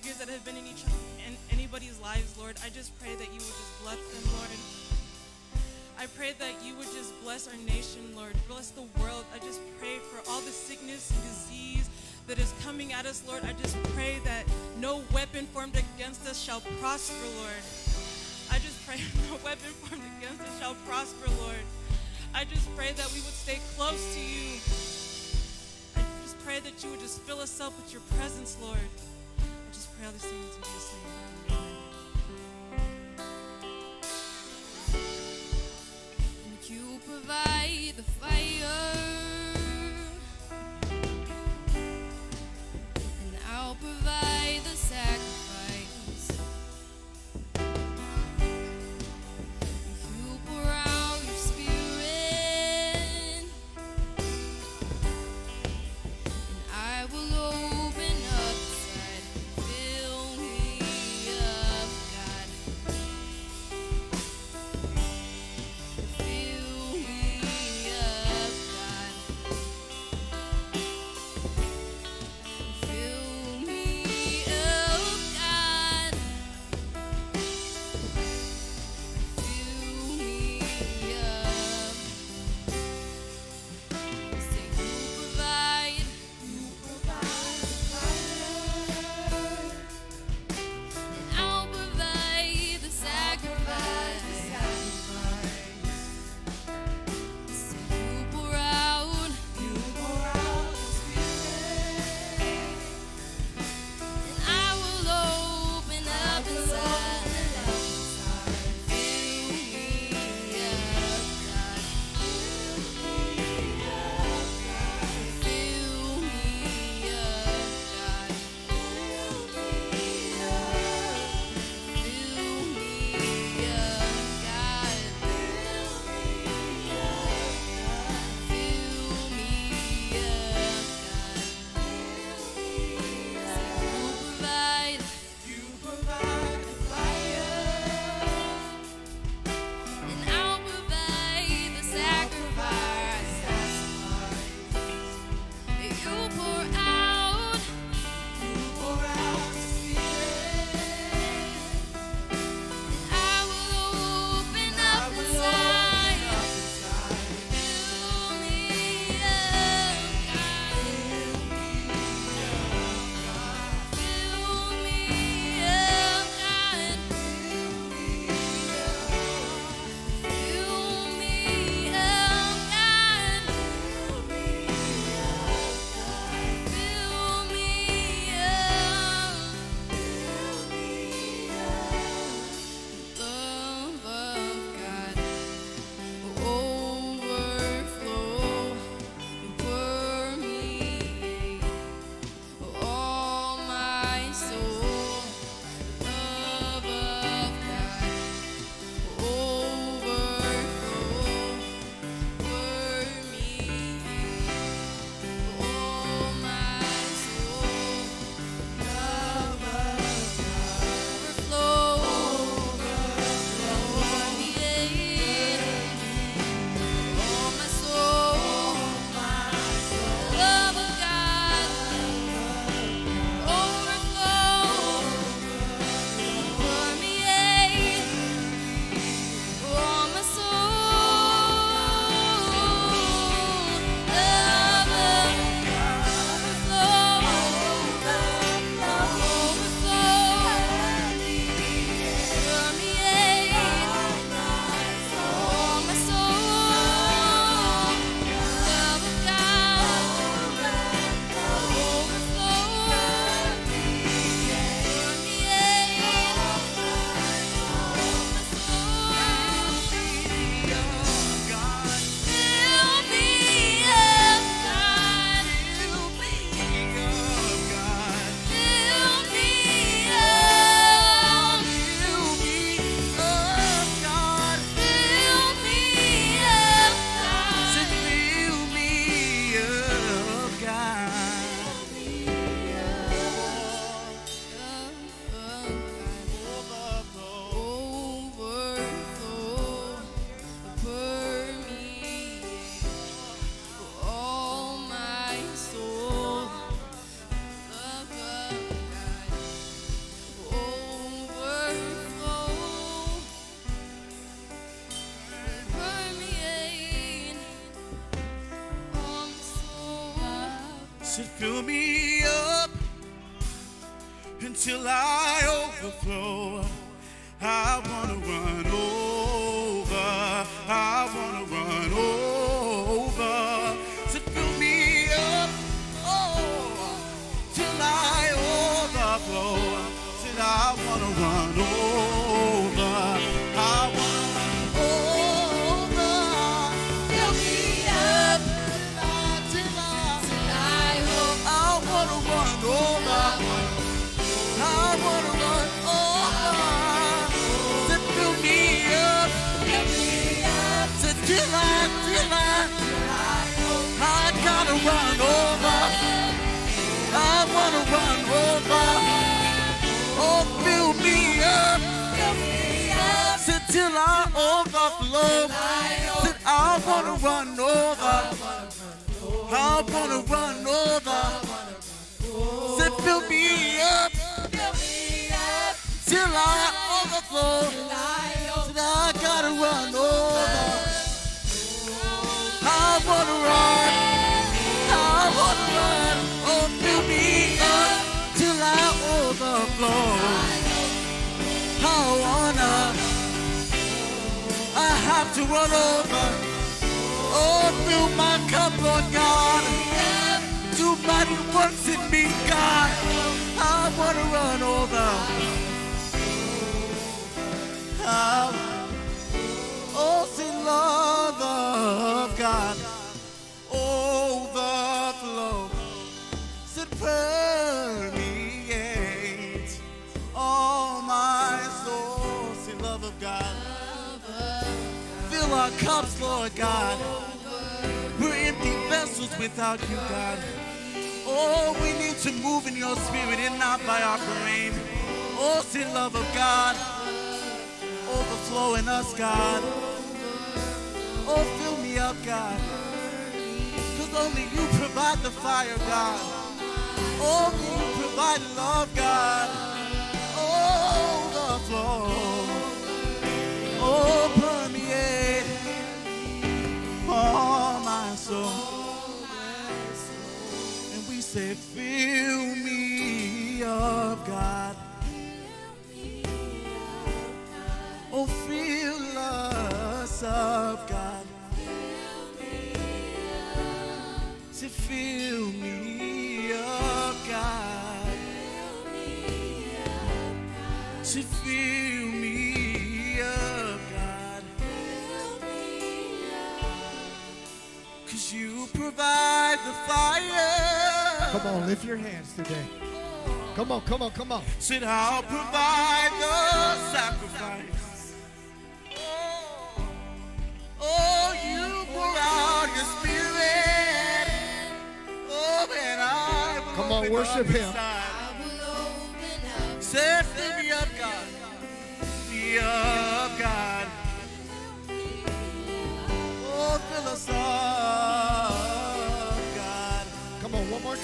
figures that have been in each in anybody's lives, Lord, I just pray that you would just bless them, Lord. I pray that you would just bless our nation, Lord. Bless the world. I just pray for all the sickness and disease that is coming at us, Lord. I just pray that no weapon formed against us shall prosper, Lord. I just pray no weapon formed against us shall prosper, Lord. I just pray that we would stay close to you. I just pray that you would just fill us up with your presence, Lord pray you provide the fire. Overflow. Said, I wanna run over. I wanna run over. Said, fill me up till I overflow. Said, I gotta run over. I wanna run. I wanna run. Oh, fill me up till I overflow. I wanna. I to run over. Oh, fill my cup, Lord God. Do mighty works in me, God. I wanna run over. I- Oh, say love of God. Overflow. Said permeate Our cups, Lord God. We're empty vessels without you, God. Oh, we need to move in your spirit and not by our brain. Oh, say love of God. Overflow in us, God. Oh, fill me up, God. Because only you provide the fire, God. Only you provide love, God. Oh, say, fill me up, God. Oh, fill us up, God. Say, fill me up, God. Say, fill me up, God. Cause you provide the fire. Come on, lift your hands today. Come on, come on, come on. Said I'll provide the sacrifice. Oh, oh, you pour out your spirit. Oh, and I will Come on, worship him. Fill me up, God. Me up, God. Oh, fill us up,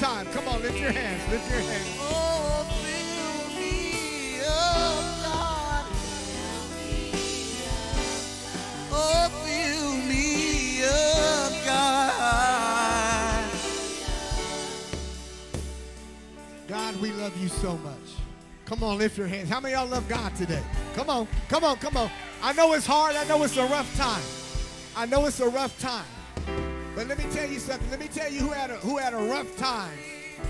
time. Come on, lift your hands. Lift your hands. Oh, fill me up, God. Oh, fill me up, God. God, we love you so much. Come on, lift your hands. How many of y'all love God today? Come on, come on, come on. I know it's hard. I know it's a rough time. I know it's a rough time. But let me tell you something. Let me tell you who had a, who had a rough time.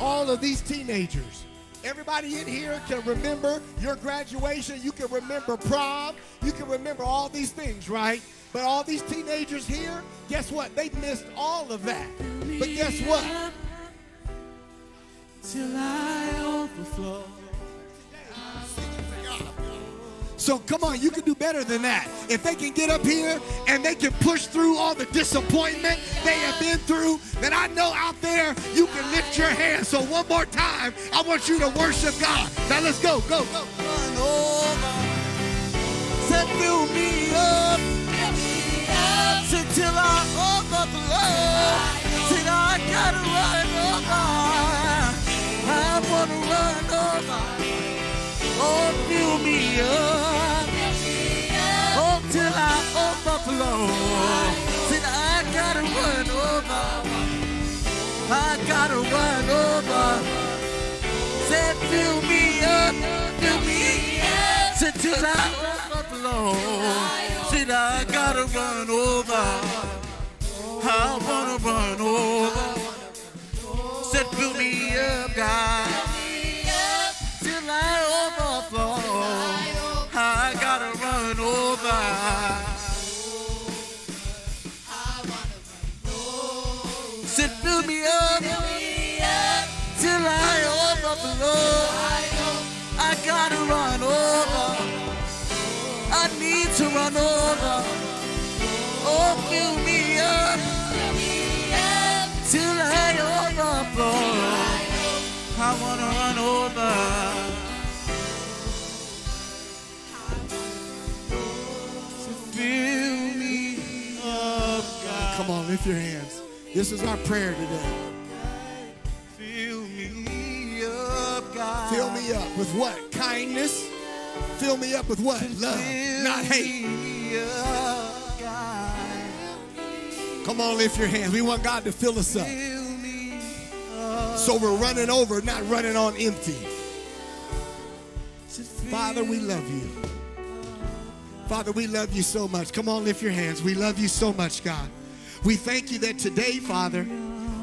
All of these teenagers. Everybody in here can remember your graduation. You can remember prom. You can remember all these things, right? But all these teenagers here, guess what? They missed all of that. But guess what? Till I overflow. So come on, you can do better than that. If they can get up here and they can push through all the disappointment they have been through, then I know out there you can lift your hands. So one more time, I want you to worship God. Now let's go, go, go. Said fill me up. Till I overflow. Said I gotta run over. I wanna run over. Oh, fill me up. Oh, till I overflow. Said I gotta run over. I gotta run over. Said, fill me up, fill me up. Till I overflow. Said, I gotta run over. I wanna run over. Said, fill me up, God. Till I overflow. Up. Till I overflow. I gotta run over. I need to run over. Oh, fill me up. Till I overflow. I wanna run over. Come on, lift your hands. This is our prayer today. Fill me up, God. Fill me up with what? Kindness. Fill me up with what? Love, not hate. me up, God. Come on, lift your hands. We want God to fill us up. Fill me up. So we're running over, not running on empty. Father, we love you. Father, we love you so much. Come on, lift your hands. We love you so much, God. We thank you that today, Father,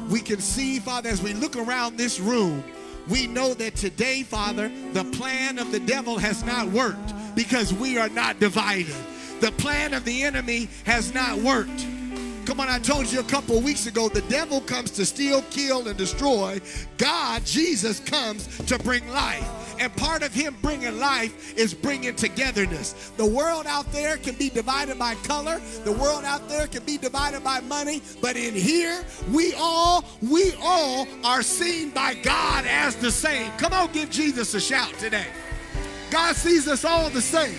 we can see, Father, as we look around this room, we know that today, Father, the plan of the devil has not worked because we are not divided. The plan of the enemy has not worked. Come on, I told you a couple weeks ago the devil comes to steal, kill, and destroy. God, Jesus, comes to bring life. And part of him bringing life is bringing togetherness. The world out there can be divided by color, the world out there can be divided by money, but in here, we all, we all are seen by God as the same. Come on, give Jesus a shout today. God sees us all the same.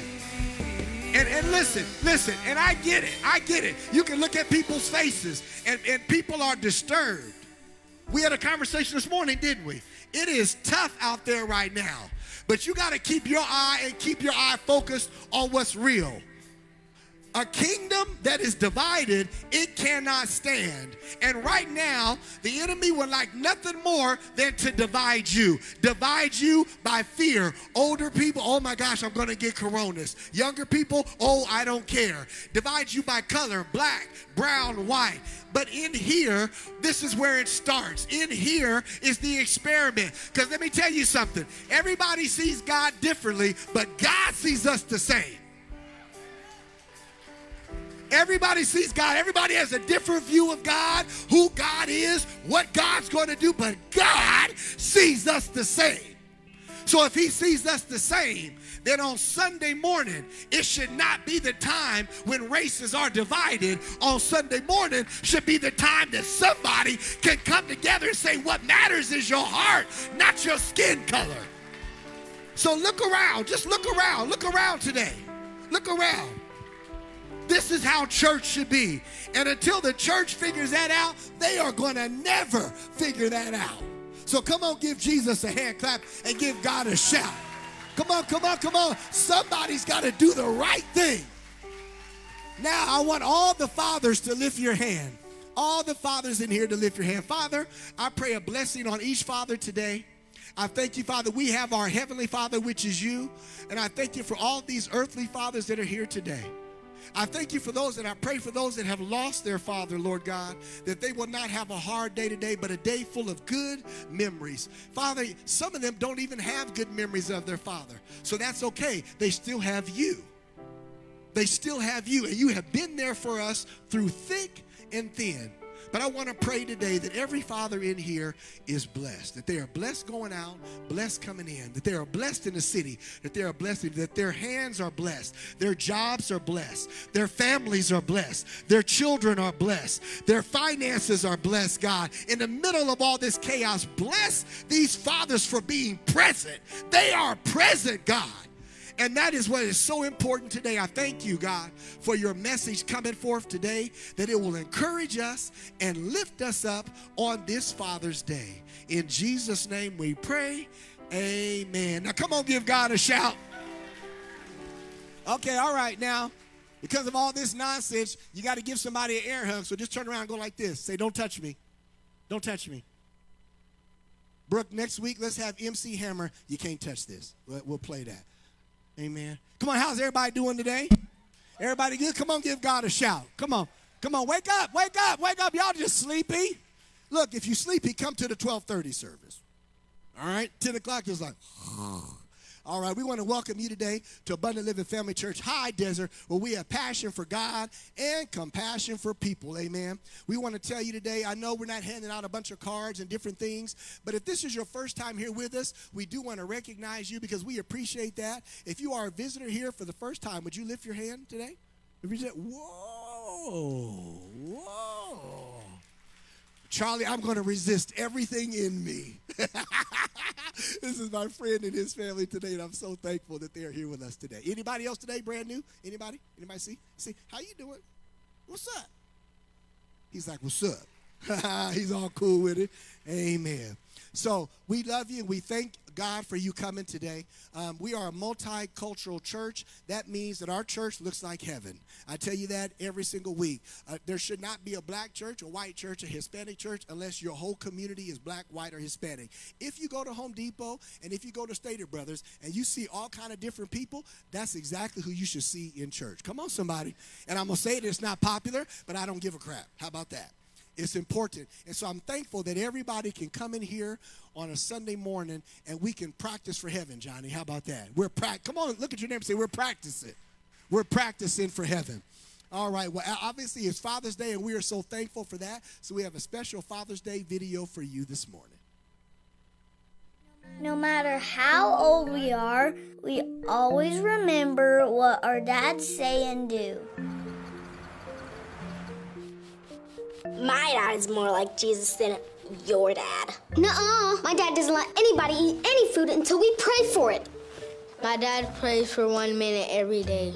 And, and listen, listen, and I get it. I get it. You can look at people's faces and, and people are disturbed. We had a conversation this morning, didn't we? It is tough out there right now. But you got to keep your eye and keep your eye focused on what's real. A kingdom that is divided, it cannot stand. And right now, the enemy would like nothing more than to divide you. Divide you by fear. Older people, oh my gosh, I'm going to get coronas. Younger people, oh, I don't care. Divide you by color, black, brown, white. But in here, this is where it starts. In here is the experiment. Because let me tell you something everybody sees God differently, but God sees us the same. Everybody sees God. Everybody has a different view of God, who God is, what God's going to do, but God sees us the same. So if he sees us the same, then on Sunday morning, it should not be the time when races are divided. On Sunday morning should be the time that somebody can come together and say, What matters is your heart, not your skin color. So look around, just look around, look around today. Look around. This is how church should be. And until the church figures that out, they are going to never figure that out. So come on, give Jesus a hand clap and give God a shout. Come on, come on, come on. Somebody's got to do the right thing. Now, I want all the fathers to lift your hand. All the fathers in here to lift your hand. Father, I pray a blessing on each father today. I thank you, Father. We have our heavenly Father, which is you. And I thank you for all these earthly fathers that are here today. I thank you for those and I pray for those that have lost their father, Lord God, that they will not have a hard day today, but a day full of good memories. Father, some of them don't even have good memories of their father. So that's okay. They still have you. They still have you, and you have been there for us through thick and thin. But I want to pray today that every father in here is blessed, that they are blessed going out, blessed coming in, that they are blessed in the city, that they are blessed, that their hands are blessed, their jobs are blessed, their families are blessed, their children are blessed, their finances are blessed, God. In the middle of all this chaos, bless these fathers for being present. They are present, God. And that is what is so important today. I thank you, God, for your message coming forth today, that it will encourage us and lift us up on this Father's Day. In Jesus' name we pray. Amen. Now, come on, give God a shout. Okay, all right, now. Because of all this nonsense, you got to give somebody an air hug. So just turn around and go like this. Say, Don't touch me. Don't touch me. Brooke, next week, let's have MC Hammer. You can't touch this. We'll, play that. Amen. Come on, how's everybody doing today? Everybody good? Come on, give God a shout. Come on. Come on, wake up, wake up, wake up. Y'all just sleepy. Look, if you sleepy, come to the 1230 service. All right? 10 o'clock is like, all right, we want to welcome you today to Abundant Living Family Church High Desert, where we have passion for God and compassion for people. Amen. We want to tell you today, I know we're not handing out a bunch of cards and different things, but if this is your first time here with us, we do want to recognize you because we appreciate that. If you are a visitor here for the first time, would you lift your hand today? If you said, whoa, whoa. Charlie, I'm going to resist everything in me. this is my friend and his family today, and I'm so thankful that they're here with us today. Anybody else today, brand new? Anybody? Anybody see? See, how you doing? What's up? He's like, what's up? He's all cool with it. Amen. So we love you. We thank God for you coming today. Um, we are a multicultural church. That means that our church looks like heaven. I tell you that every single week. Uh, there should not be a black church, a white church, a Hispanic church unless your whole community is black, white, or Hispanic. If you go to Home Depot and if you go to Stater Brothers and you see all kind of different people, that's exactly who you should see in church. Come on, somebody. And I'm gonna say that it's not popular, but I don't give a crap. How about that? It's important. And so I'm thankful that everybody can come in here on a Sunday morning and we can practice for heaven, Johnny. How about that? We're prac- Come on, look at your name and say, We're practicing. We're practicing for heaven. All right. Well, obviously, it's Father's Day, and we are so thankful for that. So, we have a special Father's Day video for you this morning. No matter how old we are, we always remember what our dads say and do. My dad is more like Jesus than your dad. Nuh-uh. My dad doesn't let anybody eat any food until we pray for it. My dad prays for one minute every day.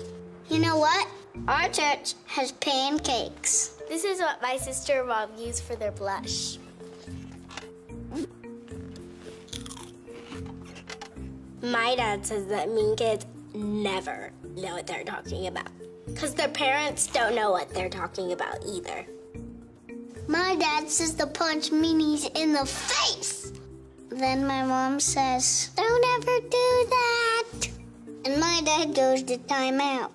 You know what? Our church has pancakes. This is what my sister and mom use for their blush. My dad says that mean kids never know what they're talking about. Because their parents don't know what they're talking about either. My dad says to punch meanies in the face. Then my mom says, Don't ever do that. And my dad goes to timeout.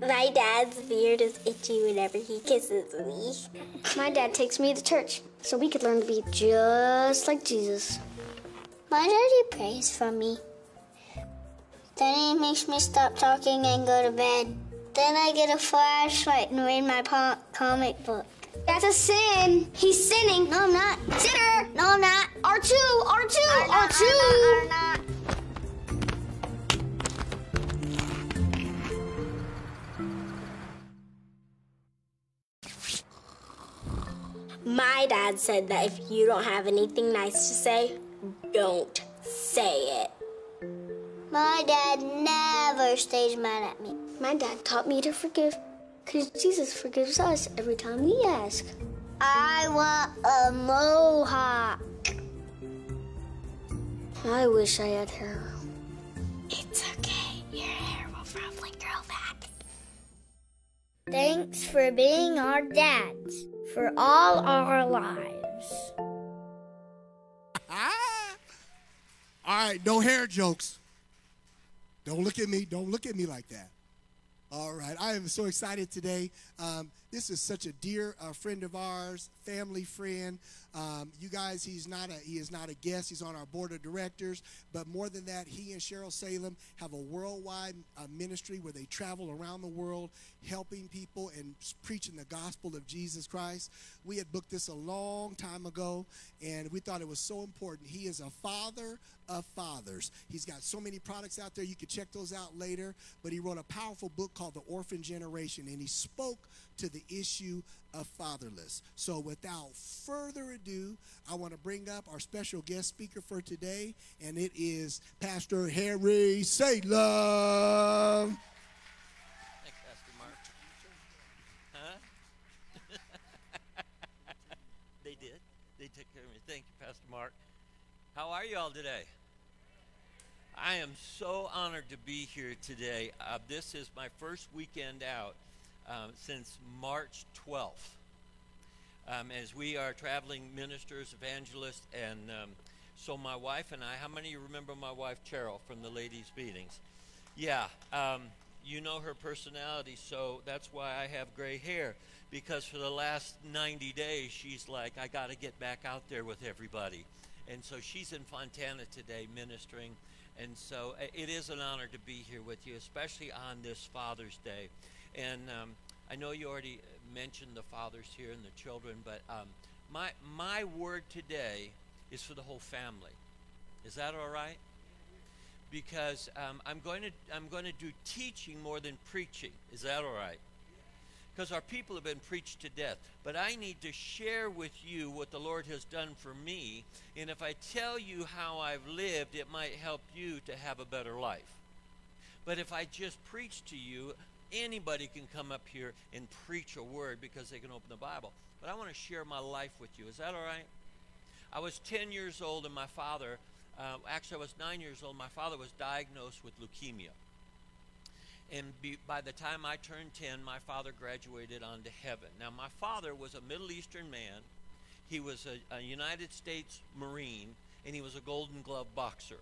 My dad's beard is itchy whenever he kisses me. My dad takes me to church so we could learn to be just like Jesus. My daddy prays for me. Then he makes me stop talking and go to bed. Then I get a flashlight and read my comic book. That's a sin. He's sinning. No, I'm not. Sinner. No, I'm not. R2, R2, R2. R2. My dad said that if you don't have anything nice to say, don't say it. My dad never stays mad at me. My dad taught me to forgive because Jesus forgives us every time we ask. I want a mohawk. I wish I had hair. It's okay. Your hair will probably grow back. Thanks for being our dads for all our lives. Ah! All right, no hair jokes. Don't look at me. Don't look at me like that. All right, I am so excited today. Um, this is such a dear uh, friend of ours, family friend. Um, you guys, he's not a he is not a guest. He's on our board of directors. But more than that, he and Cheryl Salem have a worldwide uh, ministry where they travel around the world, helping people and preaching the gospel of Jesus Christ. We had booked this a long time ago, and we thought it was so important. He is a father of fathers. He's got so many products out there. You can check those out later. But he wrote a powerful book called The Orphan Generation, and he spoke to the issue of fatherless. So without further ado, I want to bring up our special guest speaker for today, and it is Pastor Harry Salem. Thanks, Pastor Mark. Huh? they did. They took care of me. Thank you, Pastor Mark. How are you all today? I am so honored to be here today. Uh, this is my first weekend out um, since March 12th. um, as we are traveling ministers, evangelists, and um, so my wife and I. How many of you remember my wife Cheryl from the ladies' meetings? Yeah, um, you know her personality, so that's why I have gray hair. Because for the last 90 days, she's like, I got to get back out there with everybody. And so she's in Fontana today ministering. And so uh, it is an honor to be here with you, especially on this Father's Day. And um, I know you already mentioned the fathers here and the children, but um, my, my word today is for the whole family. Is that all right? Because um, I'm going to I'm going to do teaching more than preaching. Is that all right? Because our people have been preached to death. But I need to share with you what the Lord has done for me. And if I tell you how I've lived, it might help you to have a better life. But if I just preach to you, anybody can come up here and preach a word because they can open the Bible. But I want to share my life with you. Is that all right? I was 10 years old, and my father, uh, actually, I was 9 years old, my father was diagnosed with leukemia. And be, by the time I turned 10, my father graduated onto heaven. Now, my father was a Middle Eastern man. He was a, a United States Marine, and he was a Golden Glove boxer.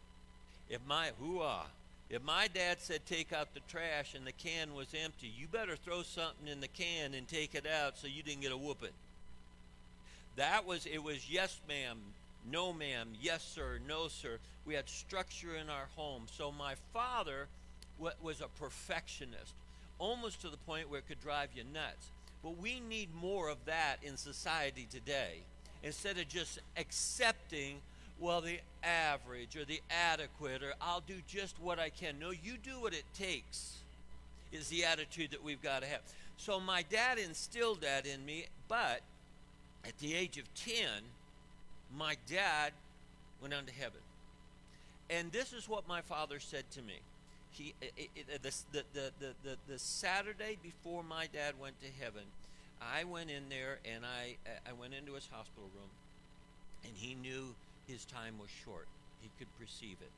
If my, hoo-ah, if my dad said take out the trash and the can was empty, you better throw something in the can and take it out so you didn't get a whooping. That was, it was yes, ma'am, no, ma'am, yes, sir, no, sir. We had structure in our home. So my father was a perfectionist, almost to the point where it could drive you nuts. But we need more of that in society today. Instead of just accepting, well, the average or the adequate, or I'll do just what I can. No, you do what it takes, is the attitude that we've got to have. So my dad instilled that in me, but at the age of 10, my dad went on to heaven. And this is what my father said to me. He, the, the, the, the, the Saturday before my dad went to heaven, I went in there and I, I went into his hospital room, and he knew his time was short. He could perceive it.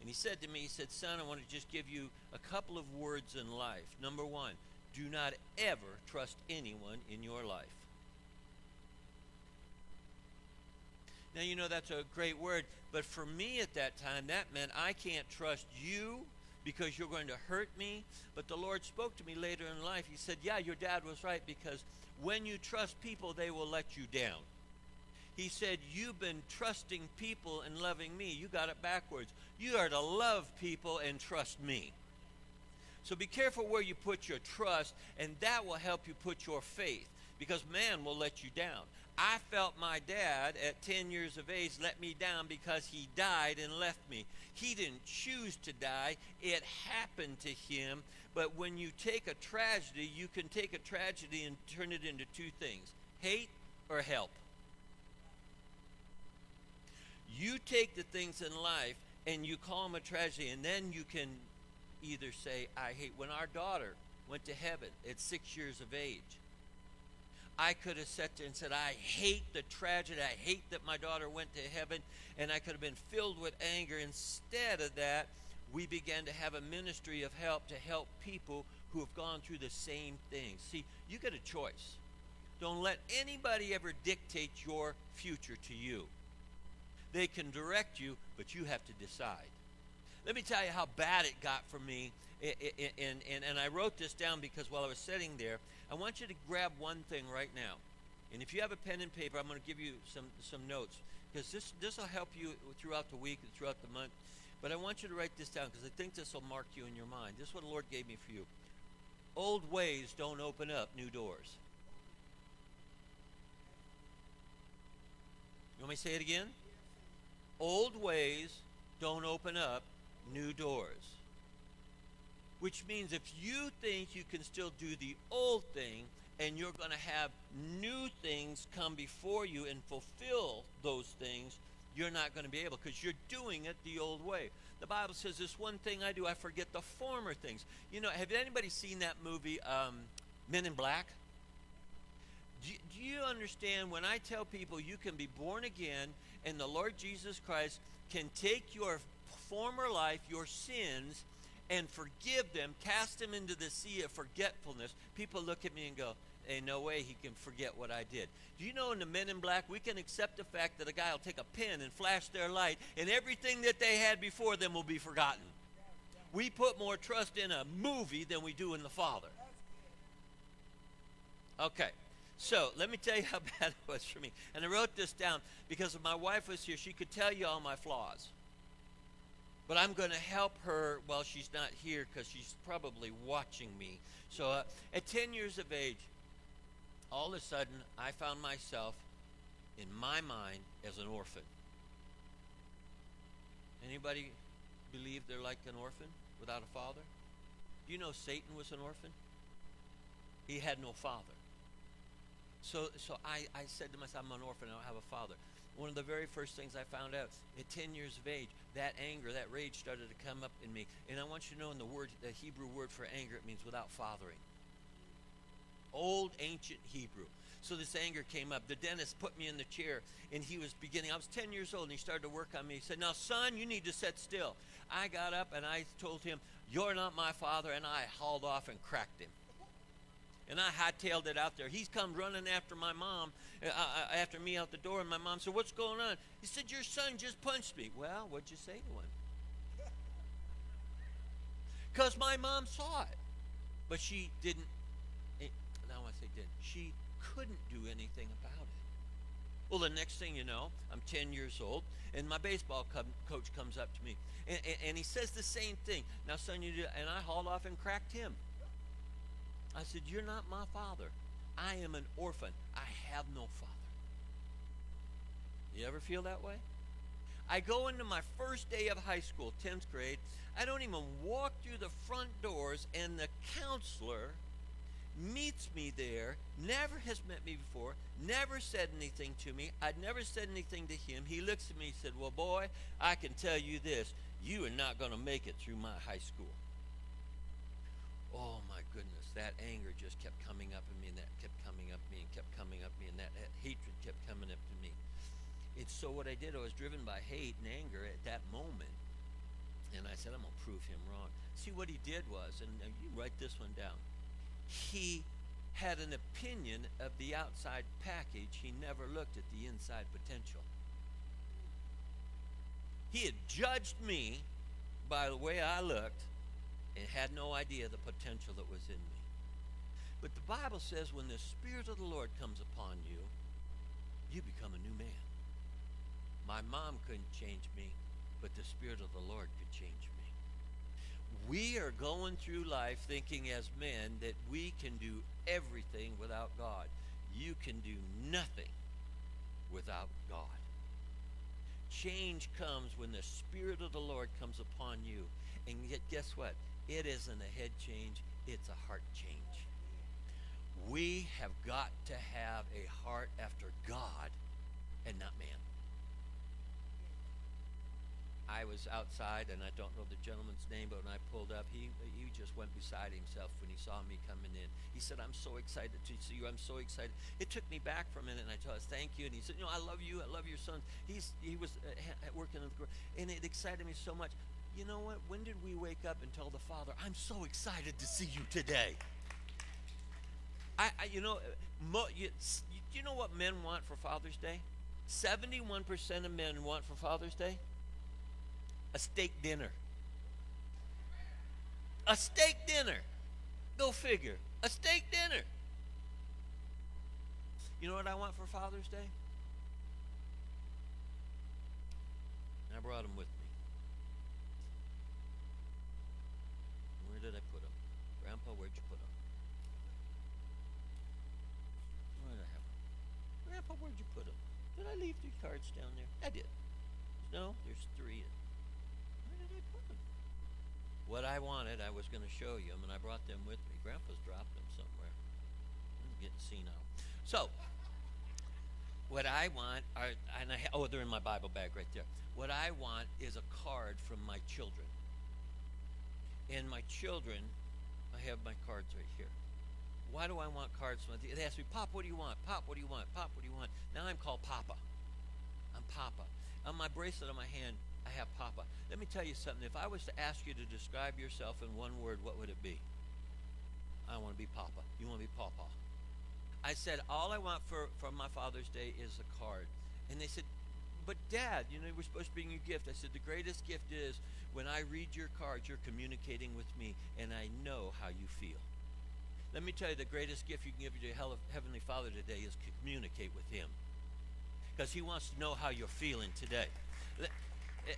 And he said to me, he said, Son, I want to just give you a couple of words in life. Number one, do not ever trust anyone in your life. Now, you know, that's a great word, but for me at that time, that meant I can't trust you because you're going to hurt me. But the Lord spoke to me later in life. He said, Yeah, your dad was right because when you trust people, they will let you down. He said, You've been trusting people and loving me. You got it backwards. You are to love people and trust me. So be careful where you put your trust, and that will help you put your faith because man will let you down. I felt my dad at 10 years of age let me down because he died and left me. He didn't choose to die, it happened to him. But when you take a tragedy, you can take a tragedy and turn it into two things hate or help. You take the things in life and you call them a tragedy, and then you can either say, I hate. When our daughter went to heaven at six years of age, I could have sat there and said, I hate the tragedy. I hate that my daughter went to heaven. And I could have been filled with anger. Instead of that, we began to have a ministry of help to help people who have gone through the same thing. See, you get a choice. Don't let anybody ever dictate your future to you. They can direct you, but you have to decide. Let me tell you how bad it got for me. And, and, and I wrote this down because while I was sitting there, I want you to grab one thing right now. And if you have a pen and paper, I'm going to give you some, some notes because this this will help you throughout the week and throughout the month. But I want you to write this down because I think this will mark you in your mind. This is what the Lord gave me for you. Old ways don't open up new doors. You want me to say it again? Old ways don't open up new doors. Which means if you think you can still do the old thing and you're going to have new things come before you and fulfill those things, you're not going to be able because you're doing it the old way. The Bible says this one thing I do, I forget the former things. You know, have anybody seen that movie, um, Men in Black? Do, do you understand when I tell people you can be born again and the Lord Jesus Christ can take your former life, your sins, and forgive them, cast them into the sea of forgetfulness, people look at me and go, ain't no way he can forget what I did. Do you know in the Men in Black, we can accept the fact that a guy will take a pen and flash their light, and everything that they had before them will be forgotten. We put more trust in a movie than we do in the Father. Okay. So let me tell you how bad it was for me. And I wrote this down because if my wife was here, she could tell you all my flaws. But I'm going to help her while she's not here because she's probably watching me. So uh, at 10 years of age, all of a sudden, I found myself in my mind as an orphan. Anybody believe they're like an orphan without a father? Do you know Satan was an orphan? He had no father. So, so I, I said to myself, I'm an orphan, I don't have a father. One of the very first things I found out at 10 years of age, that anger, that rage started to come up in me. And I want you to know in the word, the Hebrew word for anger, it means without fathering. Old ancient Hebrew. So this anger came up. The dentist put me in the chair and he was beginning. I was 10 years old and he started to work on me. He said, Now, son, you need to sit still. I got up and I told him, You're not my father. And I hauled off and cracked him and I hightailed it out there. He's come running after my mom, uh, uh, after me out the door, and my mom said, "What's going on?" He said, "Your son just punched me." Well, what'd you say to him? Because my mom saw it, but she didn't. Eh, now I say didn't. She couldn't do anything about it. Well, the next thing you know, I'm 10 years old, and my baseball co- coach comes up to me, and, and, and, he says the same thing. Now, son, you do, and I hauled off and cracked him. I said, You're not my father. I am an orphan. I have no father. You ever feel that way? I go into my first day of high school, 10th grade. I don't even walk through the front doors, and the counselor meets me there, never has met me before, never said anything to me. I'd never said anything to him. He looks at me and said, Well, boy, I can tell you this you are not going to make it through my high school. Oh, my goodness that anger just kept coming up in me, and that kept coming up me, and kept coming up me, and that hatred kept coming up to me. And so what I did, I was driven by hate and anger at that moment, and I said, I'm gonna prove him wrong. See what he did was, and you write this one down. He had an opinion of the outside package. He never looked at the inside potential. He had judged me by the way I looked and had no idea the potential that was in me. But the Bible says when the Spirit of the Lord comes upon you, you become a new man. My mom couldn't change me, but the Spirit of the Lord could change me. We are going through life thinking as men that we can do everything without God. You can do nothing without God. Change comes when the Spirit of the Lord comes upon you. And yet, guess what? It isn't a head change, it's a heart change. We have got to have a heart after God and not man. I was outside, and I don't know the gentleman's name, but when I pulled up, he he just went beside himself when he saw me coming in. He said, "I'm so excited to see you. I'm so excited." It took me back for a minute, and I told him, "Thank you." And he said, "You know, I love you. I love your son." He's he was uh, working in the and it excited me so much. You know what? When did we wake up and tell the Father, "I'm so excited to see you today"? I, I you know, mo, you, you know what men want for Father's Day? 71% of men want for Father's Day a steak dinner. A steak dinner. Go figure. A steak dinner. You know what I want for Father's Day? I brought them with me. Where did I put them? Grandpa, where'd you put them? Where did I have them? Grandpa, where'd you put them? Did I leave three cards down there? I did. No, there's three. Where did I put them? What I wanted, I was going to show you them, and I brought them with me. Grandpa's dropped them somewhere. I'm getting senile. So, what I want are, and I, oh, they're in my Bible bag right there. What I want is a card from my children. And my children, I have my cards right here. Why do I want cards? They ask me, Pop, what do you want? Pop, what do you want? Pop, what do you want? Now I'm called Papa. I'm Papa. On my bracelet on my hand, I have Papa. Let me tell you something. If I was to ask you to describe yourself in one word, what would it be? I want to be Papa. You want to be Papa. I said, all I want for, for my Father's Day is a card. And they said, but Dad, you know, we're supposed to bring you a gift. I said, the greatest gift is when I read your cards, you're communicating with me, and I know how you feel. Let me tell you, the greatest gift you can give your Heavenly Father today is to communicate with Him. Because He wants to know how you're feeling today.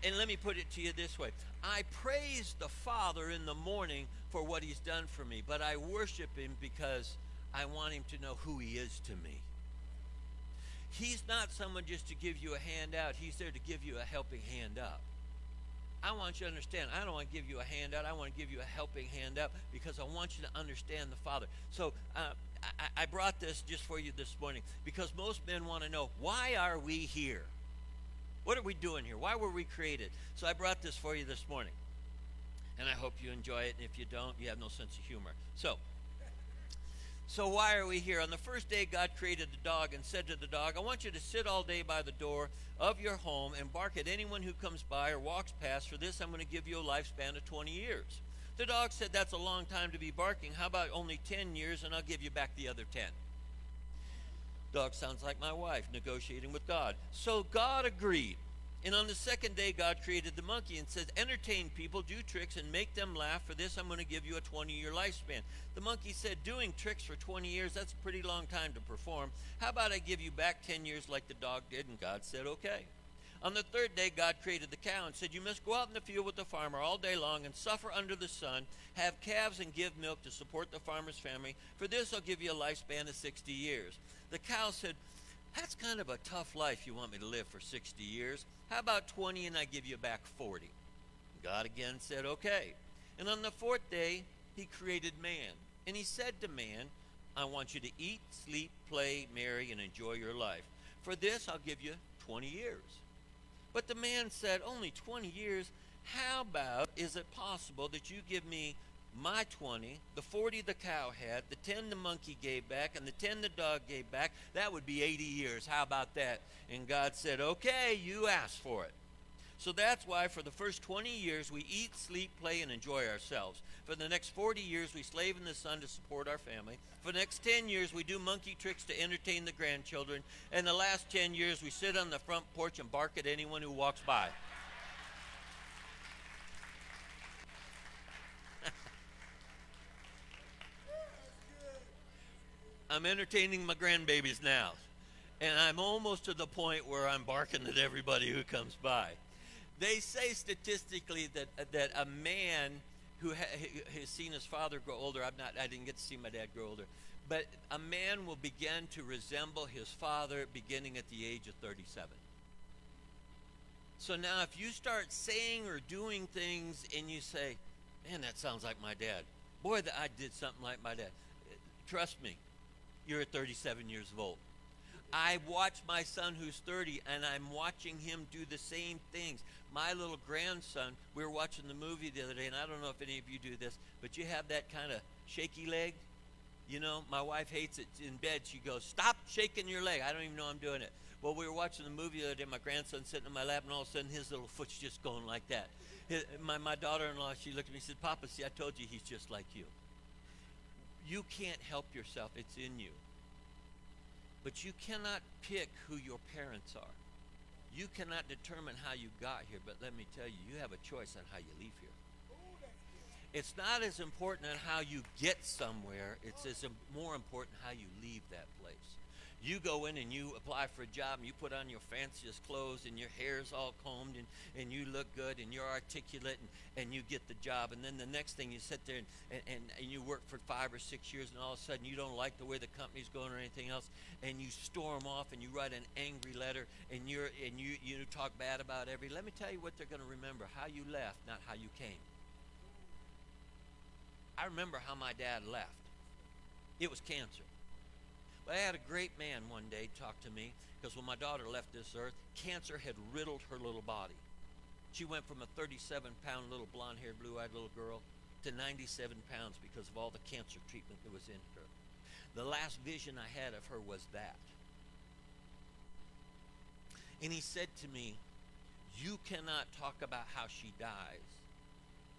And let me put it to you this way I praise the Father in the morning for what He's done for me, but I worship Him because I want Him to know who He is to me. He's not someone just to give you a handout, He's there to give you a helping hand up. I want you to understand, I don't want to give you a handout. I want to give you a helping hand up because I want you to understand the Father. So uh, I, I brought this just for you this morning because most men want to know why are we here? What are we doing here? Why were we created? So I brought this for you this morning. And I hope you enjoy it. And if you don't, you have no sense of humor. So, so why are we here? On the first day, God created the dog and said to the dog, I want you to sit all day by the door of your home and bark at anyone who comes by or walks past. For this, I'm going to give you a lifespan of 20 years. The dog said, That's a long time to be barking. How about only 10 years and I'll give you back the other 10? Dog sounds like my wife negotiating with God. So God agreed. And on the second day, God created the monkey and said, Entertain people, do tricks, and make them laugh. For this, I'm going to give you a 20 year lifespan. The monkey said, Doing tricks for 20 years, that's a pretty long time to perform. How about I give you back 10 years like the dog did? And God said, Okay. On the third day, God created the cow and said, You must go out in the field with the farmer all day long and suffer under the sun, have calves, and give milk to support the farmer's family. For this, I'll give you a lifespan of 60 years. The cow said, That's kind of a tough life you want me to live for 60 years. How about 20 and I give you back 40? God again said, Okay. And on the fourth day, he created man. And he said to man, I want you to eat, sleep, play, marry, and enjoy your life. For this, I'll give you 20 years. But the man said, Only 20 years? How about is it possible that you give me my 20, the 40 the cow had, the 10 the monkey gave back, and the 10 the dog gave back, that would be 80 years. How about that? And God said, Okay, you asked for it. So that's why for the first 20 years we eat, sleep, play, and enjoy ourselves. For the next 40 years we slave in the sun to support our family. For the next 10 years we do monkey tricks to entertain the grandchildren. And the last 10 years we sit on the front porch and bark at anyone who walks by. I'm entertaining my grandbabies now. And I'm almost to the point where I'm barking at everybody who comes by. They say statistically that, that a man who ha- has seen his father grow older, I'm not, I didn't get to see my dad grow older, but a man will begin to resemble his father beginning at the age of 37. So now, if you start saying or doing things and you say, man, that sounds like my dad, boy, that I did something like my dad, trust me, you're 37 years old. I watch my son who's 30 and I'm watching him do the same things. My little grandson, we were watching the movie the other day, and I don't know if any of you do this, but you have that kind of shaky leg. You know, my wife hates it in bed. She goes, Stop shaking your leg. I don't even know I'm doing it. Well, we were watching the movie the other day. My grandson sitting in my lap, and all of a sudden his little foot's just going like that. His, my my daughter in law, she looked at me and said, Papa, see, I told you he's just like you. You can't help yourself, it's in you. But you cannot pick who your parents are. You cannot determine how you got here, but let me tell you, you have a choice on how you leave here. It's not as important on how you get somewhere, it's as more important how you leave that place. You go in and you apply for a job and you put on your fanciest clothes and your hair's all combed and, and you look good and you're articulate and, and you get the job. And then the next thing you sit there and, and, and you work for five or six years and all of a sudden you don't like the way the company's going or anything else and you storm off and you write an angry letter and you're and you, you talk bad about every let me tell you what they're going to remember. How you left not how you came. I remember how my dad left. It was cancer I had a great man one day talk to me because when my daughter left this earth, cancer had riddled her little body. She went from a 37 pound little blonde haired, blue eyed little girl to 97 pounds because of all the cancer treatment that was in her. The last vision I had of her was that. And he said to me, You cannot talk about how she dies.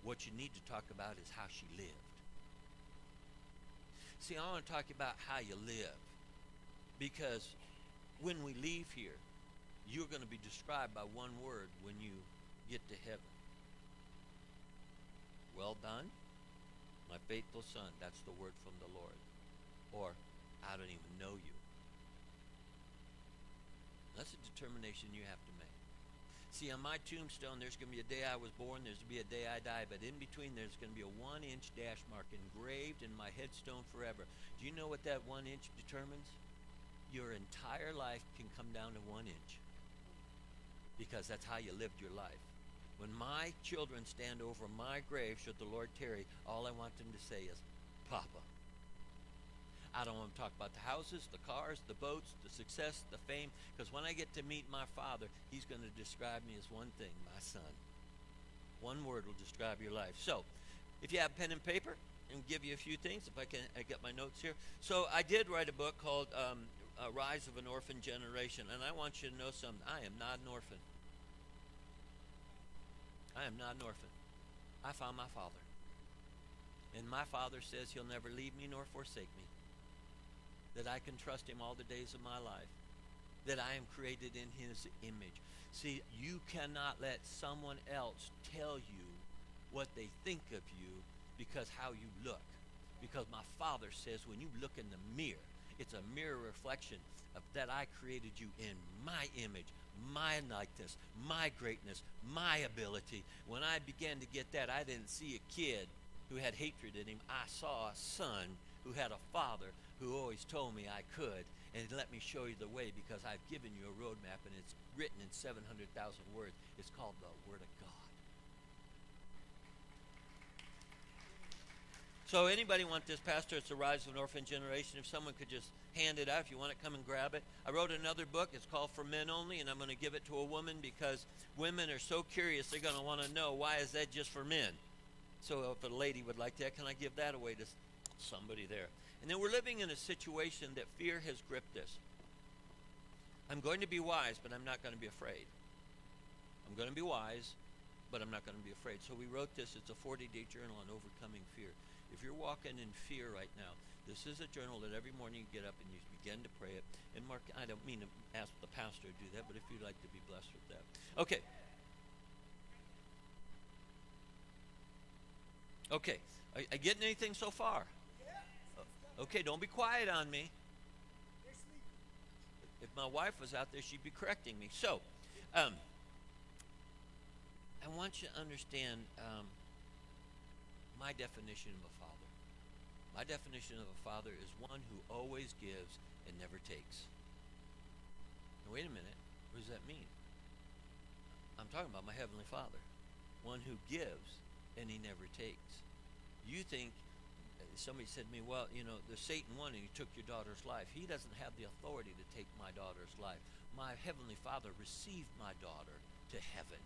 What you need to talk about is how she lived. See, I want to talk about how you live. Because when we leave here, you're going to be described by one word when you get to heaven. Well done, my faithful son. That's the word from the Lord. Or, I don't even know you. That's a determination you have to make. See, on my tombstone, there's going to be a day I was born, there's going to be a day I die, but in between, there's going to be a one inch dash mark engraved in my headstone forever. Do you know what that one inch determines? Your entire life can come down to one inch because that's how you lived your life. When my children stand over my grave, should the Lord tarry, all I want them to say is, Papa. I don't want to talk about the houses, the cars, the boats, the success, the fame, because when I get to meet my father, he's going to describe me as one thing, my son. One word will describe your life. So, if you have pen and paper, and give you a few things, if I can, I get my notes here. So, I did write a book called um, uh, Rise of an Orphan Generation, and I want you to know something. I am not an orphan. I am not an orphan. I found my father. And my father says he'll never leave me nor forsake me. That I can trust him all the days of my life. That I am created in his image. See, you cannot let someone else tell you what they think of you because how you look. Because my father says when you look in the mirror, it's a mirror reflection of that I created you in my image, my likeness, my greatness, my ability. When I began to get that, I didn't see a kid who had hatred in him. I saw a son who had a father who always told me I could. And let me show you the way because I've given you a roadmap and it's written in 700,000 words. It's called the Word of God. So anybody want this, Pastor? It's the Rise of an Orphan Generation. If someone could just hand it out, if you want it, come and grab it. I wrote another book. It's called For Men Only, and I'm going to give it to a woman because women are so curious. They're going to want to know why is that just for men. So if a lady would like that, can I give that away to somebody there? And then we're living in a situation that fear has gripped us. I'm going to be wise, but I'm not going to be afraid. I'm going to be wise, but I'm not going to be afraid. So we wrote this. It's a 40-day journal on overcoming fear. If you're walking in fear right now, this is a journal that every morning you get up and you begin to pray it. And Mark, I don't mean to ask the pastor to do that, but if you'd like to be blessed with that. Okay. Okay. Are, are getting anything so far? Okay, don't be quiet on me. If my wife was out there, she'd be correcting me. So, um, I want you to understand um, my definition of a father. My definition of a father is one who always gives and never takes. Now, wait a minute. What does that mean? I'm talking about my heavenly father, one who gives and he never takes. You think uh, somebody said to me, well, you know, the Satan won and he took your daughter's life. He doesn't have the authority to take my daughter's life. My heavenly Father received my daughter to heaven.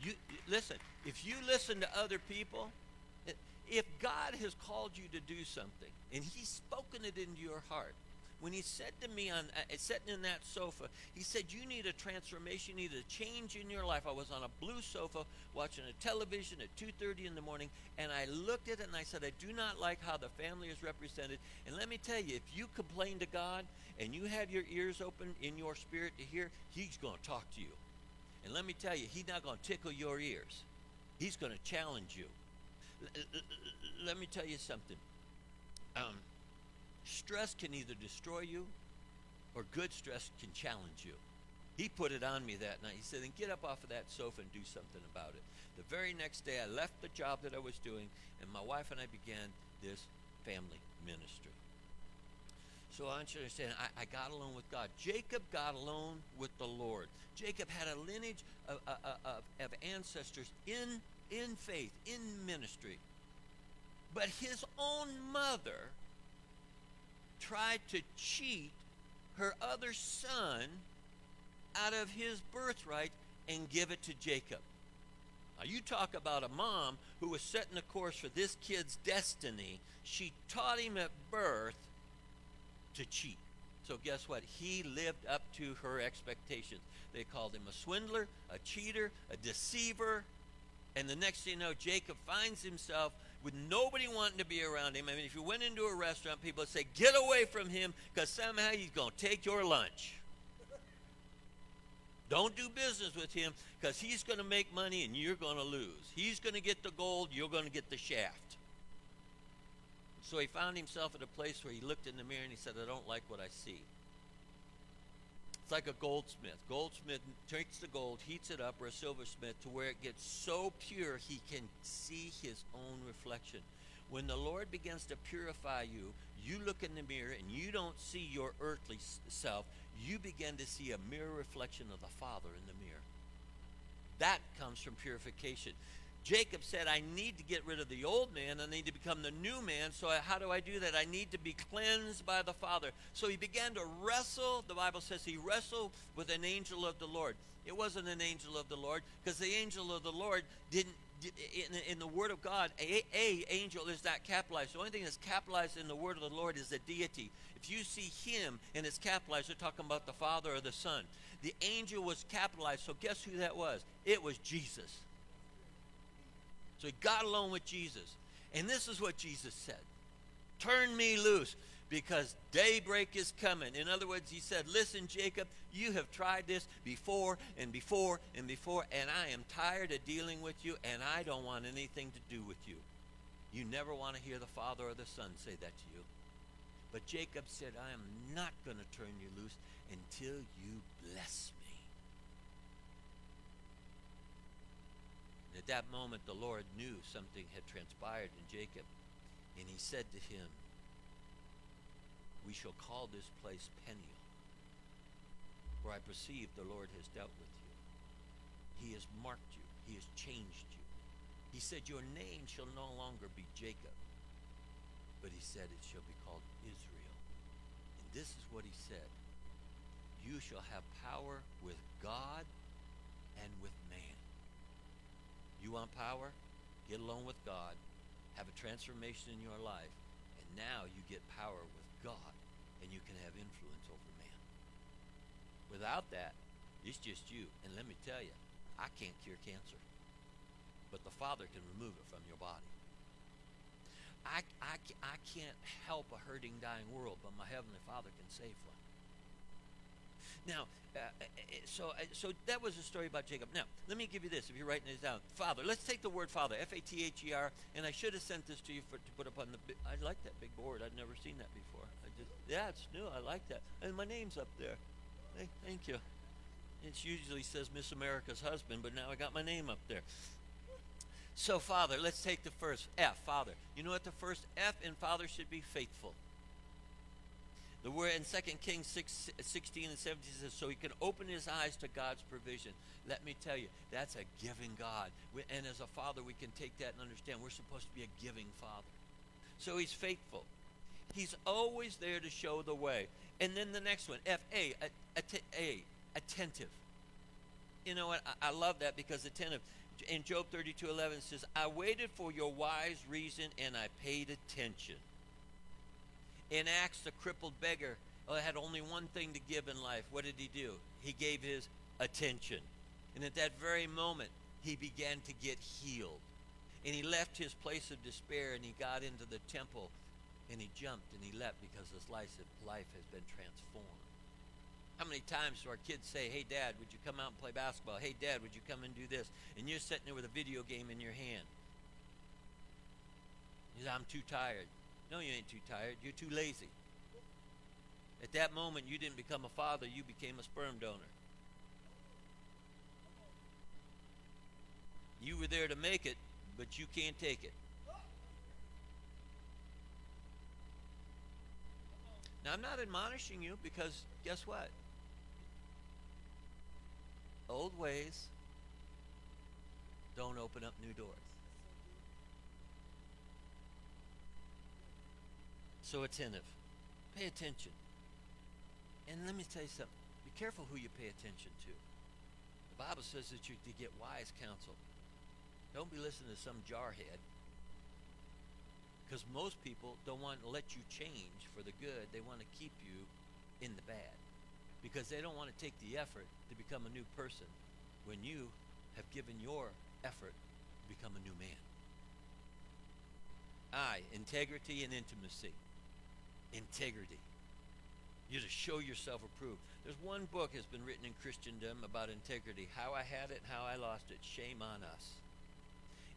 You listen, if you listen to other people, if God has called you to do something and he's spoken it into your heart, when he said to me on uh, sitting in that sofa, he said, "You need a transformation, you need a change in your life." I was on a blue sofa watching a television at 2:30 in the morning, and I looked at it and I said, "I do not like how the family is represented." And let me tell you, if you complain to God and you have your ears open in your spirit to hear, He's going to talk to you. And let me tell you, He's not going to tickle your ears. He's going to challenge you. Let me tell you something. Um, stress can either destroy you or good stress can challenge you. He put it on me that night. He said, then get up off of that sofa and do something about it. The very next day, I left the job that I was doing, and my wife and I began this family ministry. So I want you to understand, I, I got alone with God. Jacob got alone with the Lord. Jacob had a lineage of, of, of ancestors in, in faith, in ministry. But his own mother tried to cheat her other son out of his birthright and give it to Jacob. Now, you talk about a mom who was setting the course for this kid's destiny. She taught him at birth to cheat. So, guess what? He lived up to her expectations. They called him a swindler, a cheater, a deceiver. And the next thing you know, Jacob finds himself with nobody wanting to be around him. I mean, if you went into a restaurant, people would say, Get away from him because somehow he's going to take your lunch. Don't do business with him because he's going to make money and you're going to lose. He's going to get the gold, you're going to get the shaft. So he found himself at a place where he looked in the mirror and he said, I don't like what I see. Like a goldsmith. Goldsmith takes the gold, heats it up, or a silversmith, to where it gets so pure he can see his own reflection. When the Lord begins to purify you, you look in the mirror and you don't see your earthly self. You begin to see a mirror reflection of the Father in the mirror. That comes from purification. Jacob said, I need to get rid of the old man. I need to become the new man. So, I, how do I do that? I need to be cleansed by the Father. So, he began to wrestle. The Bible says he wrestled with an angel of the Lord. It wasn't an angel of the Lord because the angel of the Lord didn't. In, in the Word of God, a, a angel is not capitalized. The only thing that's capitalized in the Word of the Lord is the deity. If you see him and it's capitalized, you're talking about the Father or the Son. The angel was capitalized. So guess who that was? It was Jesus. So he got along with Jesus. And this is what Jesus said Turn me loose because daybreak is coming. In other words, he said, Listen, Jacob, you have tried this before and before and before, and I am tired of dealing with you, and I don't want anything to do with you. You never want to hear the Father or the Son say that to you. But Jacob said, I am not going to turn you loose until you bless me. At that moment, the Lord knew something had transpired in Jacob, and he said to him, We shall call this place Peniel, for I perceive the Lord has dealt with you. He has marked you, he has changed you. He said, Your name shall no longer be Jacob, but he said, It shall be called Israel. And this is what he said You shall have power with God and with man. You want power? Get along with God. Have a transformation in your life. And now you get power with God. And you can have influence over man. Without that, it's just you. And let me tell you, I can't cure cancer. But the Father can remove it from your body. I, I, I can't help a hurting, dying world, but my Heavenly Father can save one. Now, uh, uh, uh, so uh, so that was a story about Jacob. Now, let me give you this. If you're writing this down, Father. Let's take the word Father, F-A-T-H-E-R, and I should have sent this to you for to put up on the. I like that big board. I've never seen that before. I just yeah, it's new. I like that, and my name's up there. Hey, thank you. It usually says Miss America's husband, but now I got my name up there. So, Father, let's take the first F, Father. You know what the first F in Father should be? Faithful. The word in 2 Kings 6, 16 and 17 says, so he can open his eyes to God's provision. Let me tell you, that's a giving God. And as a father, we can take that and understand we're supposed to be a giving father. So he's faithful. He's always there to show the way. And then the next one, F A, a, attentive. You know what? I, I love that because attentive. In Job 32 11 says, I waited for your wise reason and I paid attention. In Acts, the crippled beggar uh, had only one thing to give in life. What did he do? He gave his attention. And at that very moment, he began to get healed. And he left his place of despair and he got into the temple and he jumped and he leapt because his life, has been transformed. How many times do our kids say, Hey, Dad, would you come out and play basketball? Hey, Dad, would you come and do this? And you're sitting there with a video game in your hand. You say, I'm too tired. No, you ain't too tired. You're too lazy. At that moment, you didn't become a father, you became a sperm donor. You were there to make it, but you can't take it. Now, I'm not admonishing you because guess what? Old ways don't open up new doors. So attentive. Pay attention. And let me tell you something. Be careful who you pay attention to. The Bible says that you to get wise counsel. Don't be listening to some jarhead. Because most people don't want to let you change for the good. They want to keep you in the bad. Because they don't want to take the effort to become a new person when you have given your effort to become a new man. I, integrity and intimacy. Integrity. You to show yourself approved. There's one book has been written in Christendom about integrity. How I had it and how I lost it. Shame on us.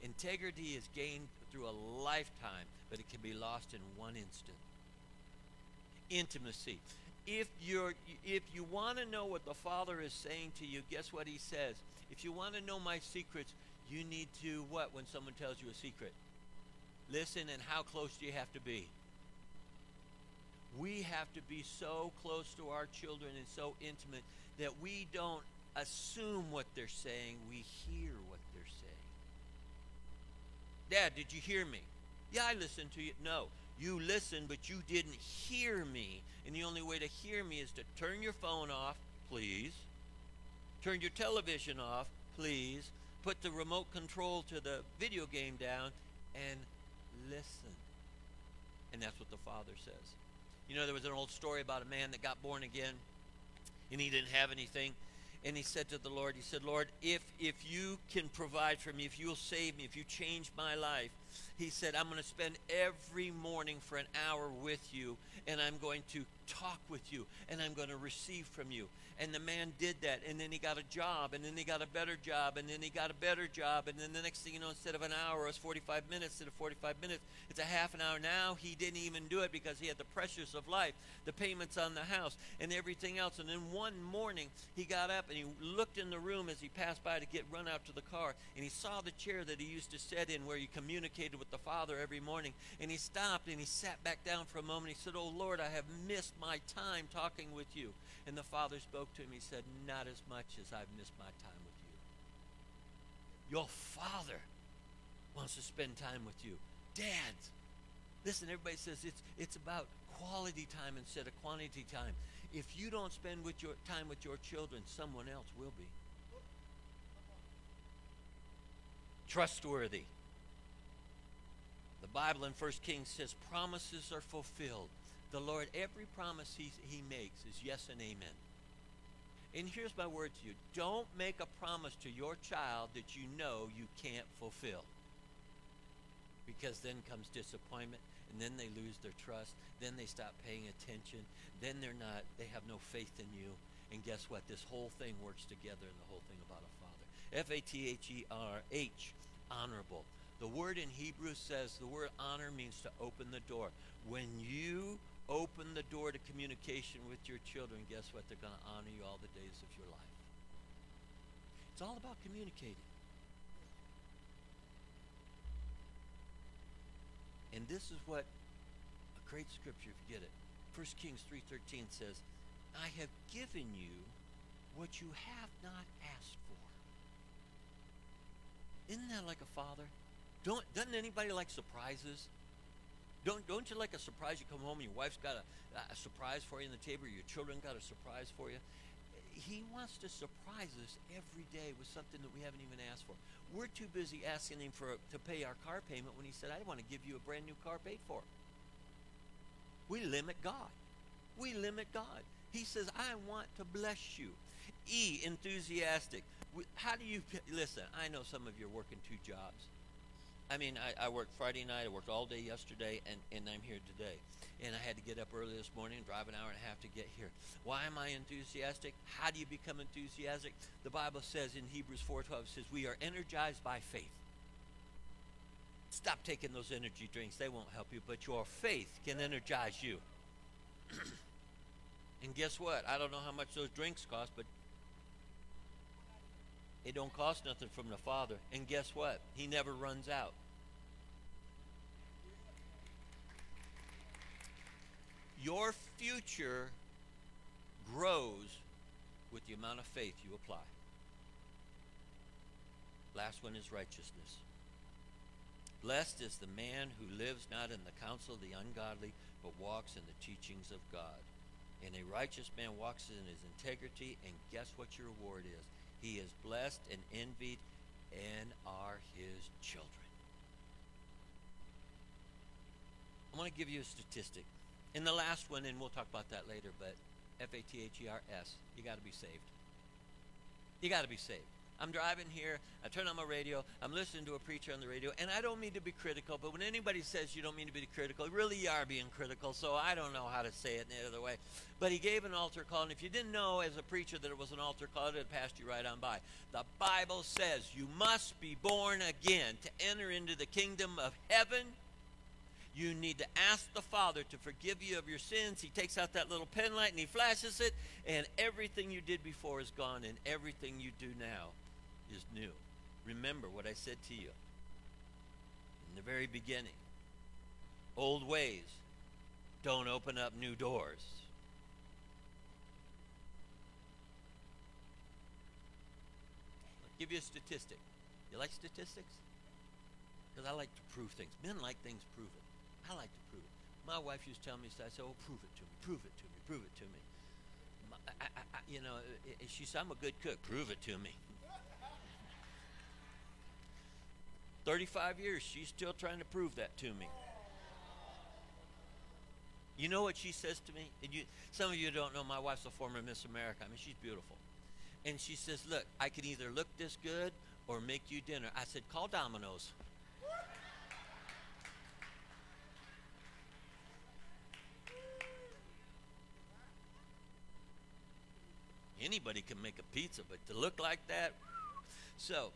Integrity is gained through a lifetime, but it can be lost in one instant. Intimacy. If you're if you want to know what the Father is saying to you, guess what he says? If you want to know my secrets, you need to what when someone tells you a secret? Listen and how close do you have to be? We have to be so close to our children and so intimate that we don't assume what they're saying, we hear what they're saying. Dad, did you hear me? Yeah, I listened to you. No, you listened, but you didn't hear me. And the only way to hear me is to turn your phone off, please. Turn your television off, please. Put the remote control to the video game down and listen. And that's what the Father says. You know, there was an old story about a man that got born again and he didn't have anything. And he said to the Lord, he said, Lord, if if you can provide for me, if you'll save me, if you change my life, he said, I'm going to spend every morning for an hour with you, and I'm going to talk with you, and I'm going to receive from you. And the man did that, and then he got a job, and then he got a better job, and then he got a better job, and then the next thing you know, instead of an hour, it was 45 minutes. Instead of 45 minutes, it's a half an hour. Now he didn't even do it because he had the pressures of life, the payments on the house, and everything else. And then one morning, he got up and he looked in the room as he passed by to get run out to the car, and he saw the chair that he used to sit in where he communicated with the Father every morning. And he stopped and he sat back down for a moment. He said, Oh Lord, I have missed my time talking with you. And the Father spoke to him. He said, Not as much as I've missed my time with you. Your Father wants to spend time with you. Dads, listen, everybody says it's, it's about quality time instead of quantity time. If you don't spend with your time with your children, someone else will be. Trustworthy. The Bible in 1 Kings says promises are fulfilled. The Lord, every promise he, he makes is yes and amen. And here's my word to you don't make a promise to your child that you know you can't fulfill. Because then comes disappointment, and then they lose their trust, then they stop paying attention, then they're not, they have no faith in you. And guess what? This whole thing works together in the whole thing about a father. F A T H E R H, honorable. The word in Hebrew says the word honor means to open the door. When you open the door to communication with your children, guess what? They're going to honor you all the days of your life. It's all about communicating. And this is what a great scripture, if you get it. 1 Kings 3.13 says, I have given you what you have not asked for. Isn't that like a father? Don't doesn't anybody like surprises? Don't don't you like a surprise? You come home and your wife's got a, a surprise for you on the table. Your children got a surprise for you. He wants to surprise us every day with something that we haven't even asked for. We're too busy asking him for to pay our car payment when he said, "I want to give you a brand new car paid for." We limit God. We limit God. He says, "I want to bless you." E enthusiastic. How do you listen? I know some of you are working two jobs. I mean, I, I worked Friday night. I worked all day yesterday, and, and I'm here today. And I had to get up early this morning drive an hour and a half to get here. Why am I enthusiastic? How do you become enthusiastic? The Bible says in Hebrews 4:12 says we are energized by faith. Stop taking those energy drinks; they won't help you. But your faith can energize you. and guess what? I don't know how much those drinks cost, but it don't cost nothing from the Father. And guess what? He never runs out. Your future grows with the amount of faith you apply. Last one is righteousness. Blessed is the man who lives not in the counsel of the ungodly, but walks in the teachings of God. And a righteous man walks in his integrity, and guess what your reward is? He is blessed and envied and are his children. I want to give you a statistic. In the last one, and we'll talk about that later, but F A T H E R S, you got to be saved. You got to be saved. I'm driving here. I turn on my radio. I'm listening to a preacher on the radio, and I don't mean to be critical, but when anybody says you don't mean to be critical, really you are being critical. So I don't know how to say it any other way. But he gave an altar call, and if you didn't know as a preacher that it was an altar call, it had passed you right on by. The Bible says you must be born again to enter into the kingdom of heaven. You need to ask the Father to forgive you of your sins. He takes out that little pen light and he flashes it, and everything you did before is gone, and everything you do now is new. Remember what I said to you in the very beginning old ways don't open up new doors. I'll give you a statistic. You like statistics? Because I like to prove things. Men like things proven. I like to prove it. My wife used to tell me, so I said, "Oh, prove it to me, prove it to me, prove it to me." I, I, I, you know, she said, "I'm a good cook. Prove it to me." Thirty-five years, she's still trying to prove that to me. You know what she says to me? And you, some of you don't know. My wife's a former Miss America. I mean, she's beautiful. And she says, "Look, I can either look this good or make you dinner." I said, "Call Domino's." Anybody can make a pizza, but to look like that. So,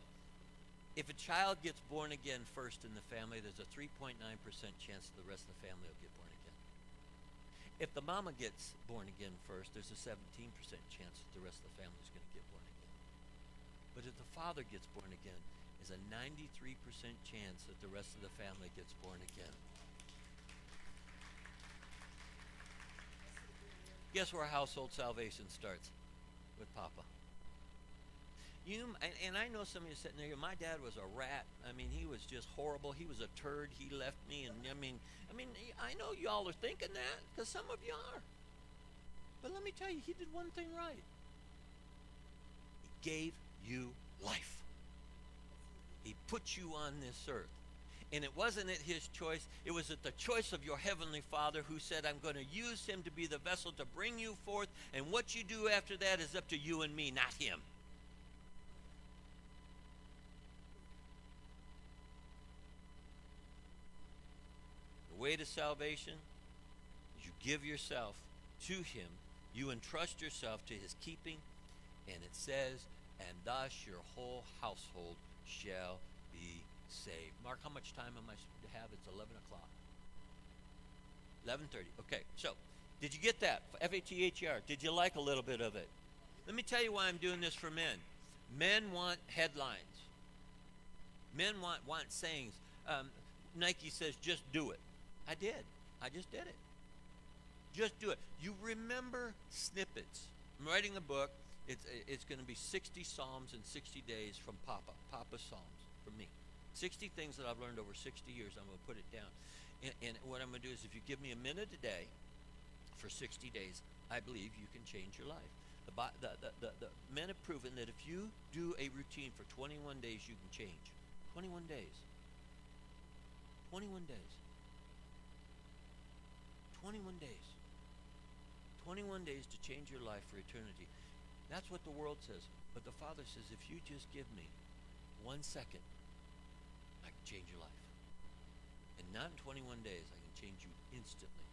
if a child gets born again first in the family, there's a 3.9% chance that the rest of the family will get born again. If the mama gets born again first, there's a 17% chance that the rest of the family is going to get born again. But if the father gets born again, there's a 93% chance that the rest of the family gets born again. Guess where household salvation starts? With Papa. You and, and I know some of you sitting there. My dad was a rat. I mean, he was just horrible. He was a turd. He left me, and I mean, I mean, I know y'all are thinking that because some of you are. But let me tell you, he did one thing right. He gave you life. He put you on this earth. And it wasn't at his choice, it was at the choice of your heavenly Father who said, I'm going to use him to be the vessel to bring you forth, and what you do after that is up to you and me, not him. Way to salvation is you give yourself to him, you entrust yourself to his keeping, and it says, and thus your whole household shall be saved. Mark, how much time am I supposed to have? It's 11 o'clock. 11.30. Okay, so did you get that? F-A-T-H-E-R. Did you like a little bit of it? Let me tell you why I'm doing this for men. Men want headlines. Men want, want sayings. Um, Nike says, just do it. I did. I just did it. Just do it. You remember snippets. I'm writing a book. It's, it's going to be 60 Psalms in 60 days from Papa. Papa's Psalms from me. 60 things that I've learned over 60 years. I'm going to put it down. And, and what I'm going to do is if you give me a minute a day for 60 days, I believe you can change your life. The, the, the, the, the men have proven that if you do a routine for 21 days, you can change. 21 days. 21 days. 21 days. 21 days to change your life for eternity. That's what the world says. But the Father says, if you just give me one second, I can change your life. And not in 21 days, I can change you instantly.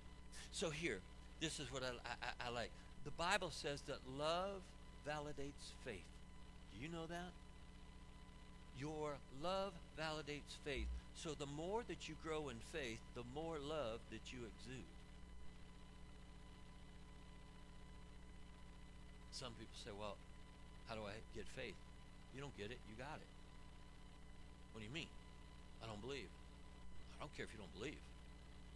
So here, this is what I, I, I like. The Bible says that love validates faith. Do you know that? Your love validates faith. So the more that you grow in faith, the more love that you exude. Some people say, well, how do I get faith? You don't get it, you got it. What do you mean? I don't believe. I don't care if you don't believe.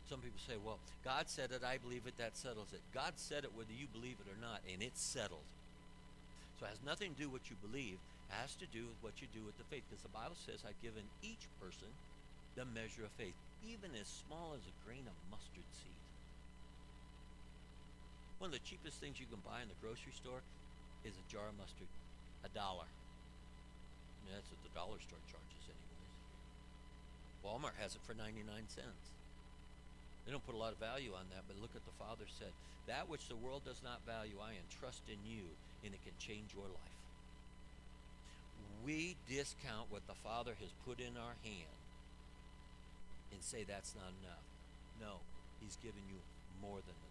Some people say, well, God said it, I believe it, that settles it. God said it whether you believe it or not, and it's settled. So it has nothing to do with what you believe. It has to do with what you do with the faith. Because the Bible says, I've given each person the measure of faith, even as small as a grain of mustard seed. One of the cheapest things you can buy in the grocery store is a jar of mustard. A dollar. I mean, that's what the dollar store charges anyways. Walmart has it for 99 cents. They don't put a lot of value on that, but look at the Father said, That which the world does not value, I entrust in you, and it can change your life. we discount what the Father has put in our hand and say that's not enough. No, He's given you more than enough.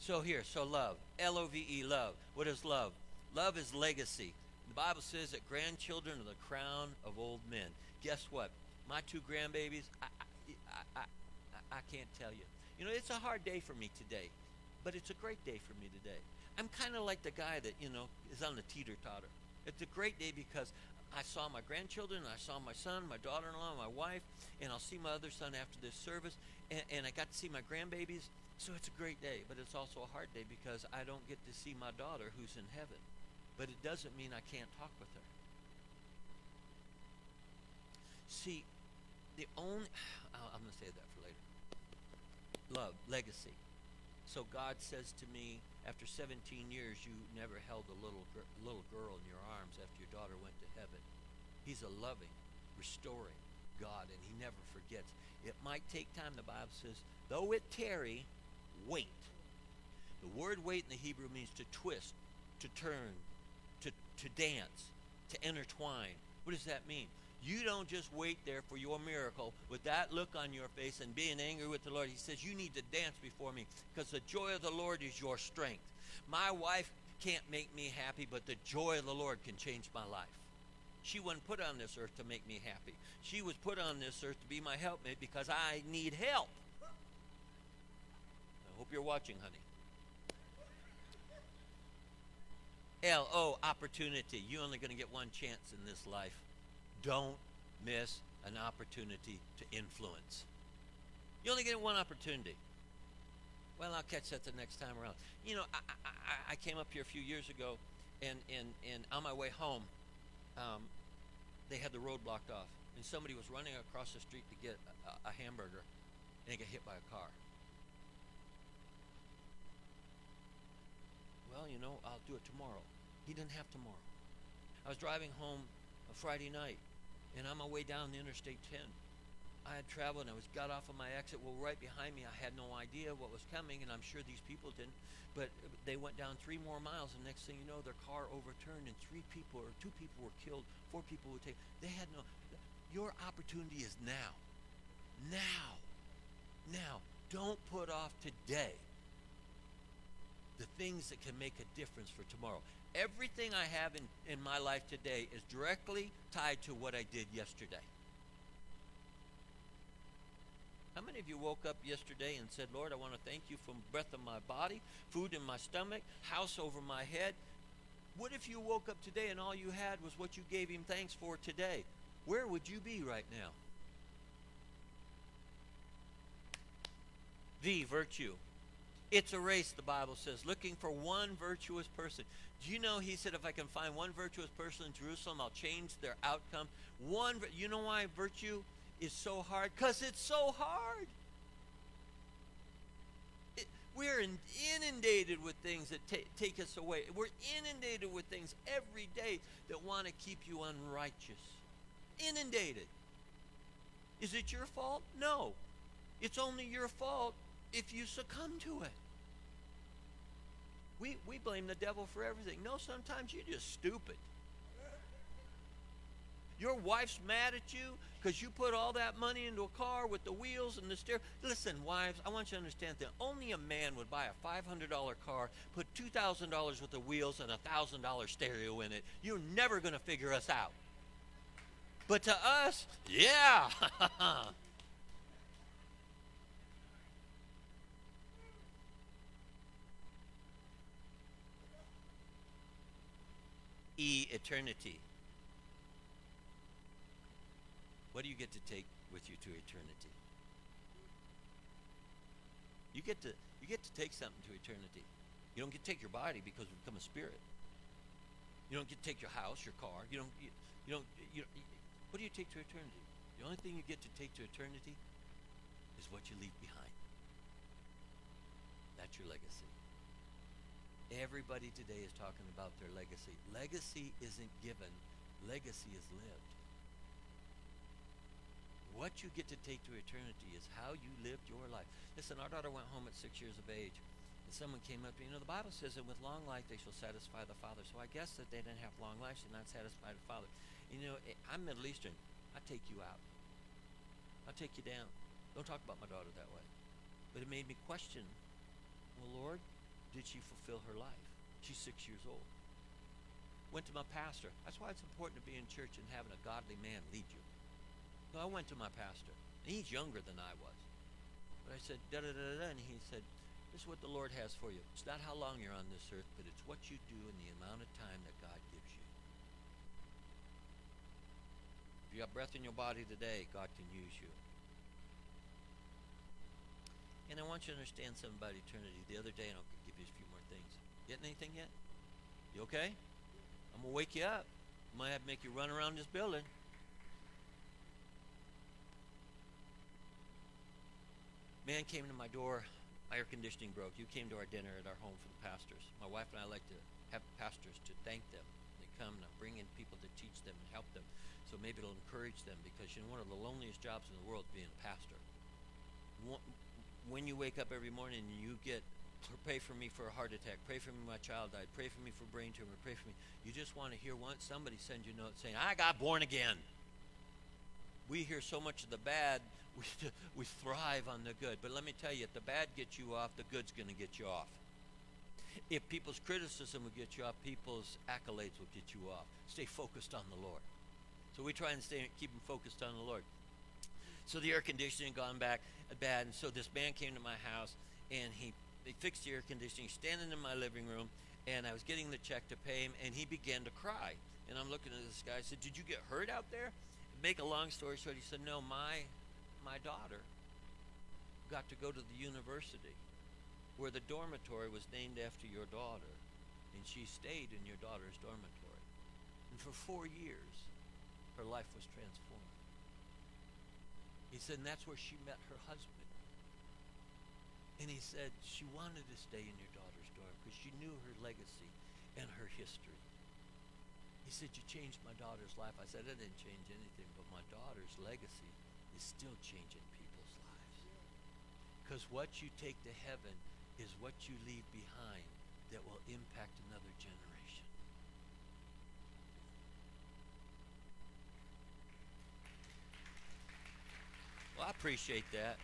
So here, so love. L O V E, love. What is love? Love is legacy. The Bible says that grandchildren are the crown of old men. Guess what? My two grandbabies, I, I, I, I, can't tell you. You know, it's a hard day for me today, but it's a great day for me today. I'm kind of like the guy that, you know, is on the teeter totter. It's a great day because I saw my grandchildren, I saw my son, my daughter in law, my wife, and I'll see my other son after this service, and, and I got to see my grandbabies. So it's a great day, but it's also a hard day because I don't get to see my daughter who's in heaven. But it doesn't mean I can't talk with her. See, the only, I'm going to say that for later. Love, legacy. So God says to me, after 17 years, you never held a little little girl in your arms after your daughter went to heaven. He's a loving, restoring God, and He never forgets. It might take time. The Bible says, though it tarry, wait. The word "wait" in the Hebrew means to twist, to turn, to to dance, to intertwine. What does that mean? You don't just wait there for your miracle with that look on your face and being angry with the Lord. He says, You need to dance before me because the joy of the Lord is your strength. My wife can't make me happy, but the joy of the Lord can change my life. She wasn't put on this earth to make me happy. She was put on this earth to be my helpmate because I need help. Hope you're watching, honey. L O, opportunity. You're only going to get one chance in this life. Don't miss an opportunity to influence. You only get one opportunity. Well, I'll catch that the next time around. You know, I, I, I came up here a few years ago, and, and, and on my way home, um, they had the road blocked off, and somebody was running across the street to get a, a hamburger, and he got hit by a car. Well, you know, I'll do it tomorrow. He didn't have tomorrow. I was driving home a Friday night, and on my way down the Interstate 10, I had traveled and I was got off of my exit. Well, right behind me, I had no idea what was coming, and I'm sure these people didn't. But they went down three more miles, and next thing you know, their car overturned, and three people or two people were killed. Four people were taken. They had no. Your opportunity is now. Now. Now. Don't put off today the things that can make a difference for tomorrow. Everything I have in, in my life today is directly tied to what I did yesterday. How many of you woke up yesterday and said, Lord, I want to thank you for breath in my body, food in my stomach, house over my head? What if you woke up today and all you had was what you gave him thanks for today? Where would you be right now? The virtue. It's a race, the Bible says, looking for one virtuous person. Do you know, he said, if I can find one virtuous person in Jerusalem, I'll change their outcome. One, you know why virtue is so hard? Because it's so hard. It, we're in, inundated with things that ta- take us away. We're inundated with things every day that want to keep you unrighteous. Inundated. Is it your fault? No. It's only your fault if you succumb to it. We, we blame the devil for everything. No, sometimes you're just stupid. Your wife's mad at you because you put all that money into a car with the wheels and the steer. Listen, wives, I want you to understand that only a man would buy a $500 car, put $2,000 worth of wheels and a $1,000 stereo in it. You're never going to figure us out. But to us, yeah. E eternity. What do you get to take with you to eternity? You get to you get to take something to eternity. You don't get to take your body because we become a spirit. You don't get to take your house, your car. You don't you, you don't you, you what do you take to eternity? The only thing you get to take to eternity is what you leave behind. That's your legacy. Everybody today is talking about their legacy. Legacy isn't given, legacy is lived. What you get to take to eternity is how you lived your life. Listen, our daughter went home at six years of age, And someone came up, to me. you know, the Bible says that with long life they shall satisfy the Father. So I guess that they didn't have long life, should not satisfy the Father. You know, eh, I'm Middle Eastern. I take you out. I'll take you down. Don't talk about my daughter that way. But it made me question, well, Lord, did she fulfill her life? She's six years old. Went to my pastor. That's why it's important to be in church and having a godly man lead you. So I went to my pastor. And he's younger than I was. But I said, da da da da, and he said, this is what the Lord has for you. It's not how long you're on this earth, but it's what you do in the amount of time that God gives you. If you have breath in your body today, God can use you. And I want you to understand something about eternity. The other day, and I'll you a few more things. Getting anything yet? You okay? I'm gonna wake you up. Might have to make you run around this building. Man came to my door. Air conditioning broke. You came to our dinner at our home for the pastors. My wife and I like to have pastors to thank them. They come and I bring in people to teach them and help them. So maybe it'll encourage them because you know one of the loneliest jobs in the world is being a pastor. When you wake up every morning and you get pray for me for a heart attack, pray for me my child died, pray for me for brain tumor, pray for me. You just want to hear once somebody send you a note saying, I got born again. We hear so much of the bad, we, we thrive on the good. But let me tell you, if the bad gets you off, the good's going to get you off. If people's criticism will get you off, people's accolades will get you off. Stay focused on the Lord. So we try and stay keep them focused on the Lord. So the air conditioning gone back bad, and so this man came to my house and he they fixed the air conditioning, standing in my living room, and I was getting the check to pay him, and he began to cry. And I'm looking at this guy. I said, "Did you get hurt out there?" Make a long story short, he said, "No, my my daughter got to go to the university where the dormitory was named after your daughter, and she stayed in your daughter's dormitory. And for four years, her life was transformed." He said, and that's where she met her husband. And he said she wanted to stay in your daughter's dorm because she knew her legacy and her history. He said, You changed my daughter's life. I said, I didn't change anything, but my daughter's legacy is still changing people's lives. Because what you take to heaven is what you leave behind that will impact another generation. Well, I appreciate that.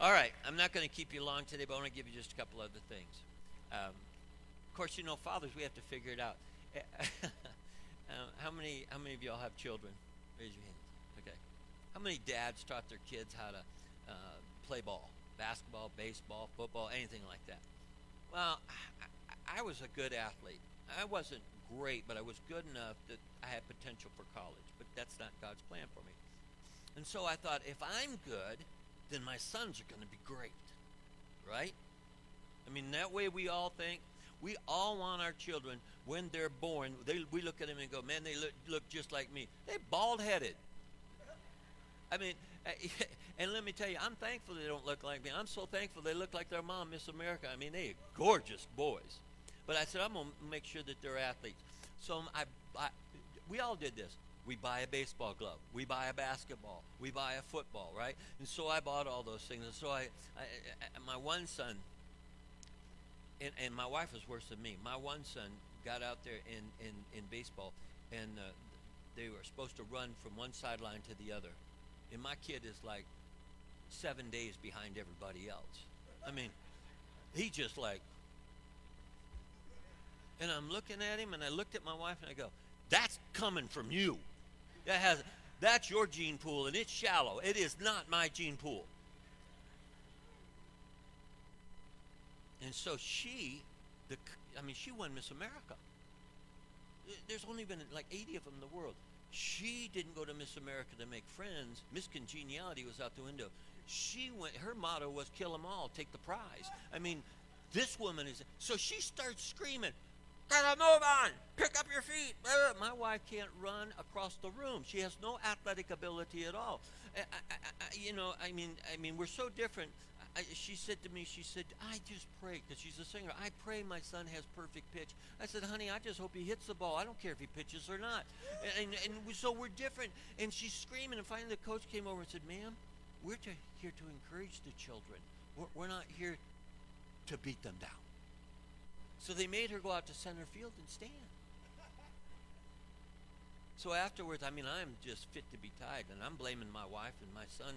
All right, I'm not going to keep you long today, but I want to give you just a couple other things. Um, of course, you know, fathers, we have to figure it out. uh, how many? How many of y'all have children? Raise your hands. Okay. How many dads taught their kids how to uh, play ball, basketball, baseball, football, anything like that? Well, I, I was a good athlete. I wasn't great, but I was good enough that I had potential for college. But that's not God's plan for me. And so I thought, if I'm good, then my sons are going to be great. Right? I mean, that way we all think. We all want our children, when they're born, they, we look at them and go, man, they look, look just like me. They're bald headed. I mean, eh, and let me tell you, I'm thankful they don't look like me. I'm so thankful they look like their mom, Miss America. I mean, they are gorgeous boys. But I said, I'm going to make sure that they're athletes. So I, I, we all did this. We buy a baseball glove. We buy a basketball. We buy a football, right? And so I bought all those things. And so I, I, I my one son, and, and my wife was worse than me. My one son got out there in, in, in baseball, and uh, they were supposed to run from one sideline to the other. And my kid is like seven days behind everybody else. I mean, he just like, and I'm looking at him, and I looked at my wife, and I go, "That's coming from you. That has, that's your gene pool, and it's shallow. It is not my gene pool." And so she, the, I mean, she won Miss America. There's only been like 80 of them in the world. She didn't go to Miss America to make friends. Miss Congeniality was out the window. She went. Her motto was "Kill them all, take the prize." I mean, this woman is. So she starts screaming, "Gotta move on! Pick up your feet!" My wife can't run across the room. She has no athletic ability at all. I, I, I, you know, I mean, I mean, we're so different. She said to me, she said, I just pray, because she's a singer, I pray my son has perfect pitch. I said, honey, I just hope he hits the ball. I don't care if he pitches or not. And, and, and so we're different. And she's screaming, and finally the coach came over and said, ma'am, we're to, here to encourage the children. We're, we're not here to beat them down. So they made her go out to center field and stand. So afterwards, I mean, I'm just fit to be tied, and I'm blaming my wife and my son.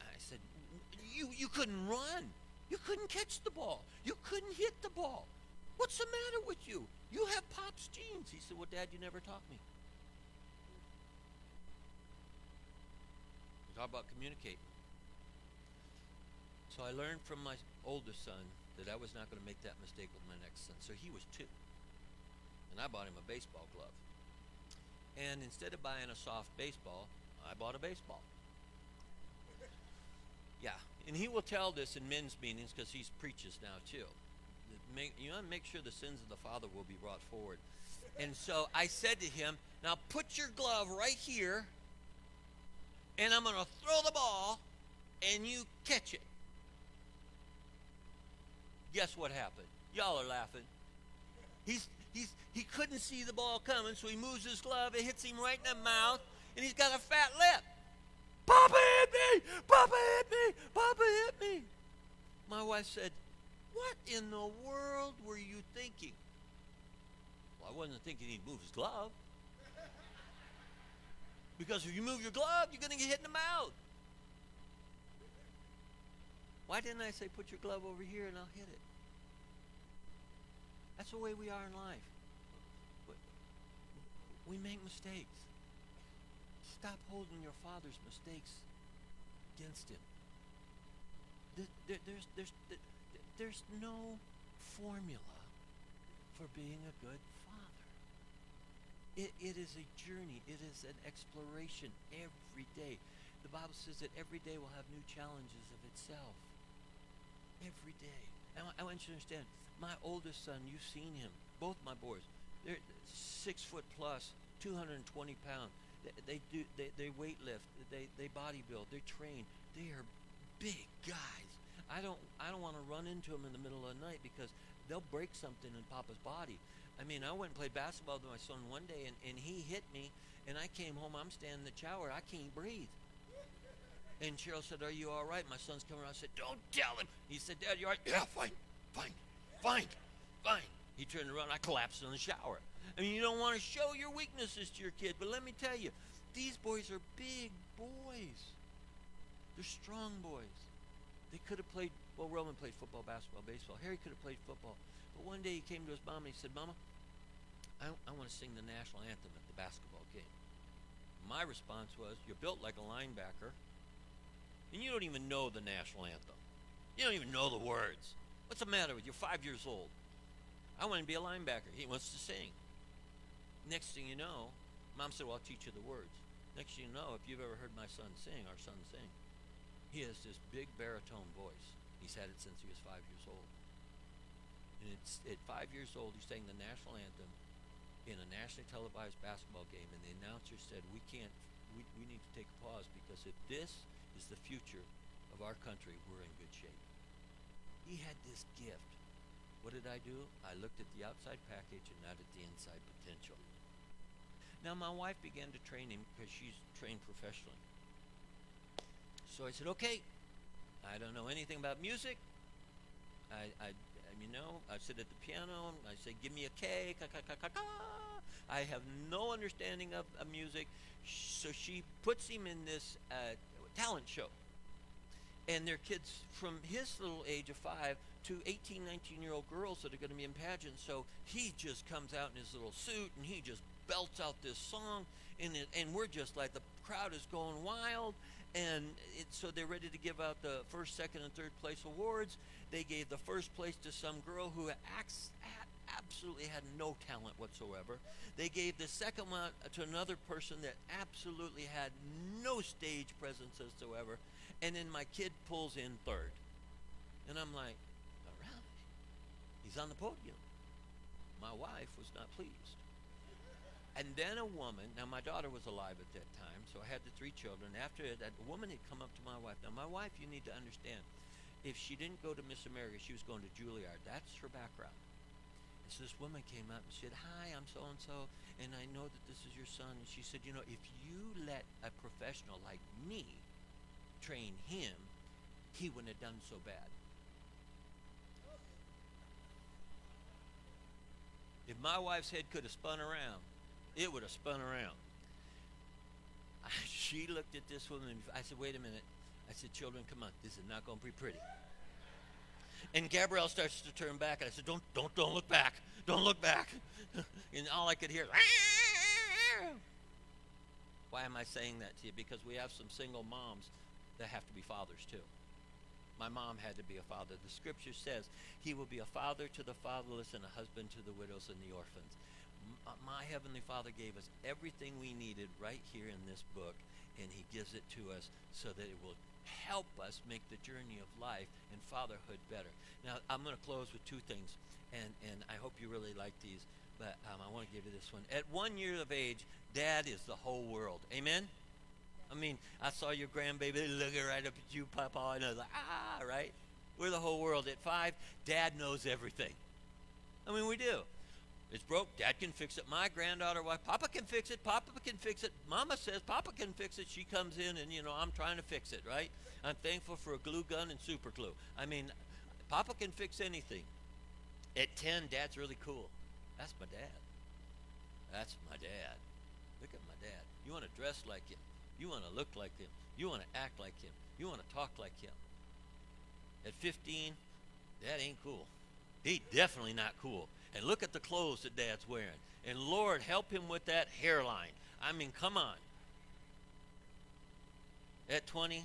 I said, "You you couldn't run, you couldn't catch the ball, you couldn't hit the ball. What's the matter with you? You have Pop's genes." He said, "Well, Dad, you never taught me." We talk about communicating. So I learned from my older son that I was not going to make that mistake with my next son. So he was two, and I bought him a baseball glove. And instead of buying a soft baseball, I bought a baseball. Yeah, and he will tell this in men's meetings because he preaches now too. Make, you want to make sure the sins of the father will be brought forward. And so I said to him, "Now put your glove right here, and I'm going to throw the ball, and you catch it." Guess what happened? Y'all are laughing. He's he's he couldn't see the ball coming, so he moves his glove, it hits him right in the mouth, and he's got a fat lip. Papa hit me! Papa hit me! Papa hit me! My wife said, What in the world were you thinking? Well, I wasn't thinking he'd move his glove. Because if you move your glove, you're going to get hit in the mouth. Why didn't I say, put your glove over here and I'll hit it? That's the way we are in life. We make mistakes. Stop holding your father's mistakes against him. There, there's, there's, there's no formula for being a good father. It, it is a journey. It is an exploration every day. The Bible says that every day will have new challenges of itself. Every day. I, I want you to understand, my oldest son, you've seen him, both my boys, they're six foot plus, 220 pounds. They, they do, they, they weight lift, they, they bodybuild, they train. They are big guys. I don't, I don't want to run into them in the middle of the night because they'll break something in Papa's body. I mean, I went and played basketball with my son one day, and, and he hit me, and I came home. I'm standing in the shower. I can't breathe. And Cheryl said, Are you all right? My son's coming around. I said, Don't tell him. He said, Dad, you're all right? Yeah, fine, fine, fine, fine. He turned around. I collapsed in the shower. I mean, you don't want to show your weaknesses to your kid, but let me tell you, these boys are big boys. They're strong boys. They could have played, well, Roman played football, basketball, baseball. Harry could have played football. But one day he came to his mom and he said, Mama, I, I want to sing the national anthem at the basketball game. My response was, You're built like a linebacker and you don't even know the national anthem. You don't even know the words. What's the matter with you? You're five years old. I want to be a linebacker. He wants to sing. Next thing you know, mom said, Well, I'll teach you the words. Next thing you know, if you've ever heard my son sing, our son sing, he has this big baritone voice. He's had it since he was five years old. And it's, at five years old, he sang the national anthem in a nationally televised basketball game, and the announcer said, "We can't. We, we need to take a pause because if this is the future of our country, we're in good shape. He had this gift. What did I do? I looked at the outside package and not at the inside potential. Now, my wife began to train him because she's trained professionally. So I said, okay, I don't know anything about music. I, I, you know, I sit at the piano. And I say, give me a K. Ka, ka, ka, ka. I have no understanding of, of music. So she puts him in this uh, talent show. And they're kids from his little age of five to 18, 19 year old girls that are going to be in pageants. So he just comes out in his little suit and he just belts out this song. And, it, and we're just like, the crowd is going wild. And it, so they're ready to give out the first, second, and third place awards. They gave the first place to some girl who acts, absolutely had no talent whatsoever. They gave the second one to another person that absolutely had no stage presence whatsoever. And then my kid pulls in third. And I'm like, around He's on the podium. My wife was not pleased. And then a woman, now my daughter was alive at that time, so I had the three children. After that, a woman had come up to my wife. Now, my wife, you need to understand, if she didn't go to Miss America, she was going to Juilliard. That's her background. So this woman came up and said, Hi, I'm so and so, and I know that this is your son. And she said, You know, if you let a professional like me train him, he wouldn't have done so bad. If my wife's head could have spun around, it would have spun around. she looked at this woman. And I said, wait a minute. I said, children, come on. This is not going to be pretty. And Gabrielle starts to turn back, and I said, don't, don't, don't look back. Don't look back. and all I could hear, why am I saying that to you? Because we have some single moms that have to be fathers too. My mom had to be a father. The scripture says he will be a father to the fatherless and a husband to the widows and the orphans. My heavenly father gave us everything we needed right here in this book, and he gives it to us so that it will help us make the journey of life and fatherhood better. Now, I'm going to close with two things, and, and I hope you really like these, but um, I want to give you this one. At one year of age, dad is the whole world. Amen? I mean, I saw your grandbaby looking right up at you, Papa, and I was like, ah, right? We're the whole world. At five, Dad knows everything. I mean, we do. It's broke. Dad can fix it. My granddaughter, wife, Papa can fix it. Papa can fix it. Mama says Papa can fix it. She comes in and, you know, I'm trying to fix it, right? I'm thankful for a glue gun and super glue. I mean, Papa can fix anything. At 10, Dad's really cool. That's my dad. That's my dad. Look at my dad. You want to dress like him. You want to look like him. You want to act like him. You want to talk like him. At 15, that ain't cool. He definitely not cool. And look at the clothes that dad's wearing. And Lord, help him with that hairline. I mean, come on. At 20,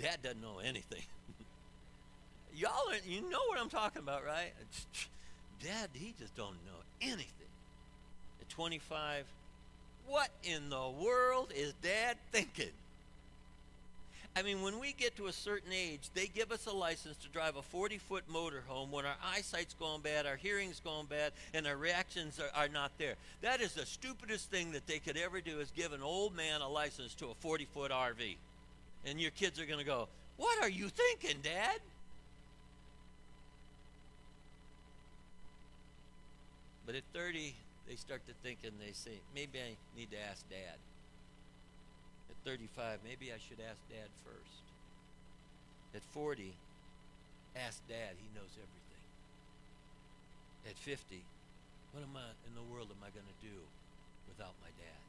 dad doesn't know anything. Y'all, are, you know what I'm talking about, right? Dad, he just don't know anything. At 25, what in the world is dad thinking? I mean, when we get to a certain age, they give us a license to drive a 40 foot motorhome when our eyesight's gone bad, our hearing's gone bad, and our reactions are, are, not there. That is the stupidest thing that they could ever do is give an old man a license to a 40 foot RV. And your kids are going to go, What are you thinking, Dad? But at 30, they start to think and they say, maybe I need to ask dad. At 35, maybe I should ask dad first. At 40, ask dad, he knows everything. At 50, what am I in the world am I going to do without my dad?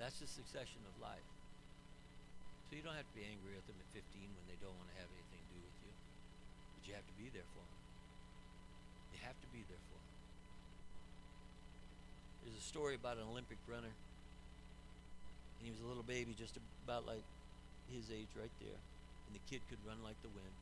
That's the succession of life. So you don't have to be angry with them at 15 when they don't want to have anything to do with you. But you have to be there for them You have to be there for them. A story about an Olympic runner. And he was a little baby, just about like his age right there. And the kid could run like the wind.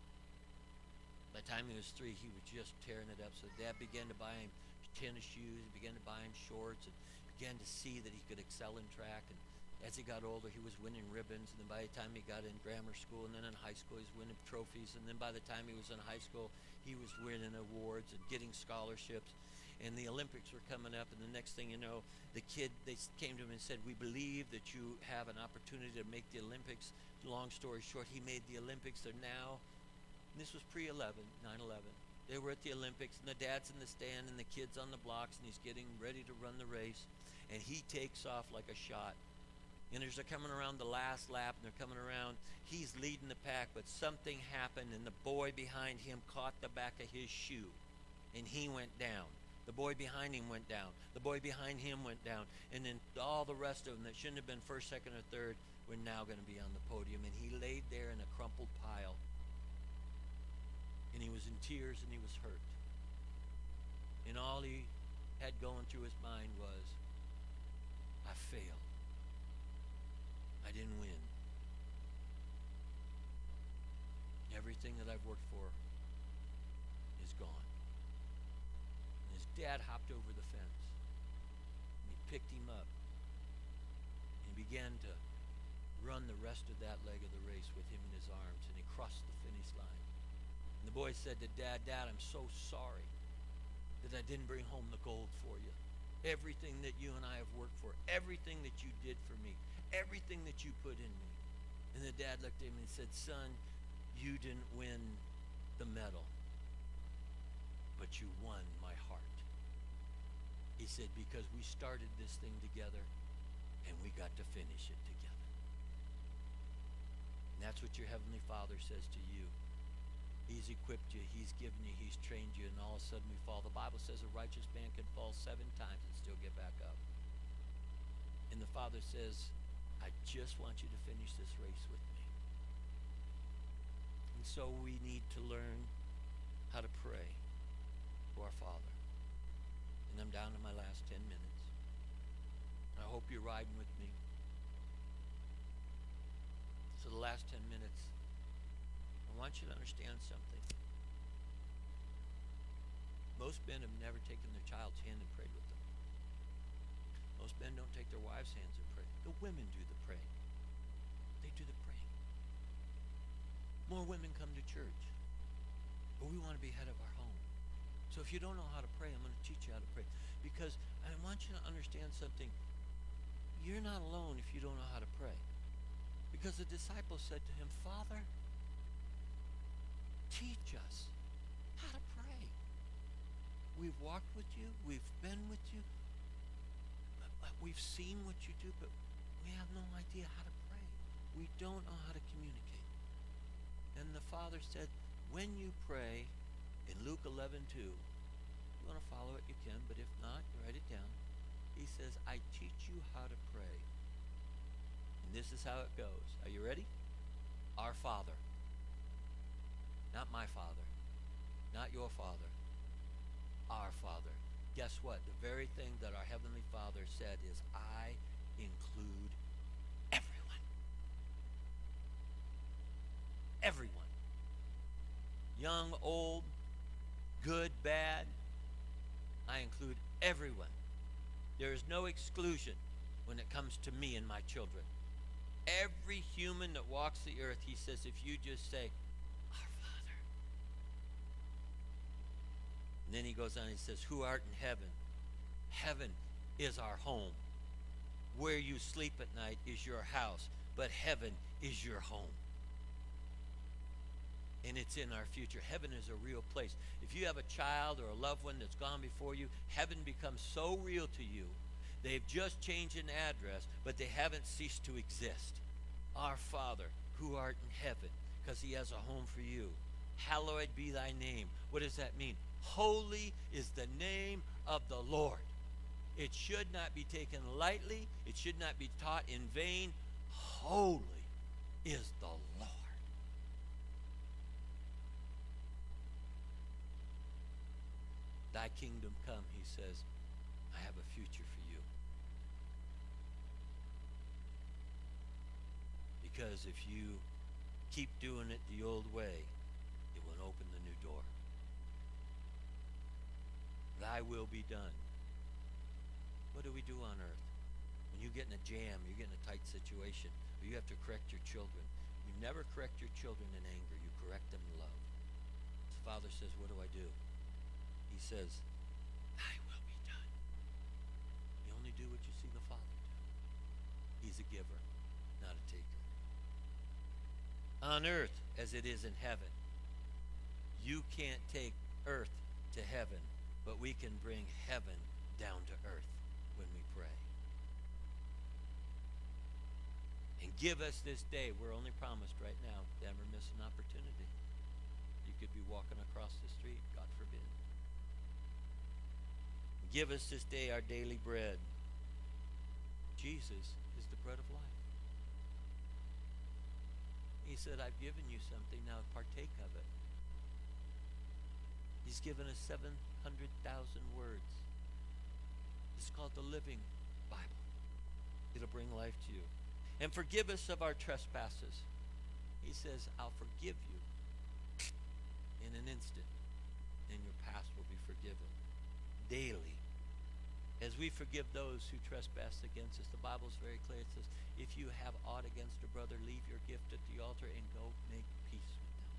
By the time he was three, he was just tearing it up. So dad began to buy him tennis shoes, began to buy him shorts, and began to see that he could excel in track. And as he got older, he was winning ribbons. And then by the time he got in grammar school and then in high school, he was winning trophies. And then by the time he was in high school, he was winning awards and getting scholarships. And the Olympics were coming up. And the next thing you know, the kid, they came to him and said, We believe that you have an opportunity to make the Olympics. Long story short, he made the Olympics. They're now, this was pre 11, 9 11. They were at the Olympics, and the dad's in the stand, and the kid's on the blocks, and he's getting ready to run the race. And he takes off like a shot and as they're coming around the last lap and they're coming around, he's leading the pack, but something happened and the boy behind him caught the back of his shoe and he went down. The boy behind him went down. The boy behind him went down. And then all the rest of them that shouldn't have been first, second, or third were now going to be on the podium. And he laid there in a crumpled pile. And he was in tears and he was hurt. And all he had going through his mind was, I failed. I didn't win. Everything that I've worked for is gone. And his dad hopped over the fence. And he picked him up. And began to run the rest of that leg of the race with him in his arms. And he crossed the finish line. And the boy said to Dad, Dad, I'm so sorry that I didn't bring home the gold for you. Everything that you and I have worked for, everything that you did for me, everything that you put in me. And the dad looked at him and said, Son, you didn't win the medal, but you won my heart. He said, Because we started this thing together and we got to finish it together. And that's what your Heavenly Father says to you. He's equipped you, He's given you, He's trained you, and all of a sudden we fall. The Bible says a righteous man can fall seven times and still get back up. And the Father says, I just want you to finish this race with me. And so we need to learn how to pray to our Father. And I'm down to my last 10 minutes. I hope you're riding with me. So the last 10 minutes, I want you to understand something. Most men have never taken their child's hand and prayed with them. Most men don't take their wives' hands and pray. The women do the praying. They do the praying. More women come to church. But we want to be head of our home. So if you don't know how to pray, I'm going to teach you how to pray. Because I want you to understand something. You're not alone if you don't know how to pray. Because the disciples said to him, Father, teach us how to pray. We've walked with you, we've been with you, we've seen what you do, but we have no idea how to pray. We don't know how to communicate. And the Father said, when you pray, in Luke 11, 2, you want to follow it, you can, but if not, write it down. He says, I teach you how to pray. And this is how it goes. Are you ready? Our Father. Not my Father. Not your Father. Our Father. Guess what? The very thing that our Heavenly Father said is, I include everyone. Everyone. Young, old, good, bad. I include everyone. There is no exclusion when it comes to me and my children. Every human that walks the earth, he says, if you just say, Our Father. And then he goes on, he says, Who art in heaven? Heaven is our home. Where you sleep at night is your house, but heaven is your home. And it's in our future. Heaven is a real place. If you have a child or a loved one that's gone before you, heaven becomes so real to you. They've just changed an address, but they haven't ceased to exist. Our Father, who art in heaven, because he has a home for you. Hallowed be thy name. What does that mean? Holy is the name of the Lord. It should not be taken lightly, it should not be taught in vain. Holy is the Lord. Thy kingdom come, he says, I have a future for you. Because if you keep doing it the old way, it won't open the new door. Thy will be done. What do we do on earth? When you get in a jam, you get in a tight situation, or you have to correct your children. You never correct your children in anger, you correct them in love. The father says, What do I do? He says, Thy will be done. You only do what you see the Father do. He's a giver, not a taker. On earth as it is in heaven. You can't take earth to heaven, but we can bring heaven down to earth when we pray. And give us this day, we're only promised right now, never miss an opportunity. You could be walking across the street, God forbid. Give us this day our daily bread. Jesus is the bread of life. He said, I've given you something, now partake of it. He's given us 700,000 words. It's called the Living Bible. It'll bring life to you. And forgive us of our trespasses. He says, I'll forgive you in an instant, and your past will be forgiven daily. As we forgive those who trespass against us, the Bible is very clear. It says, if you have aught against a brother, leave your gift at the altar and go make peace with them.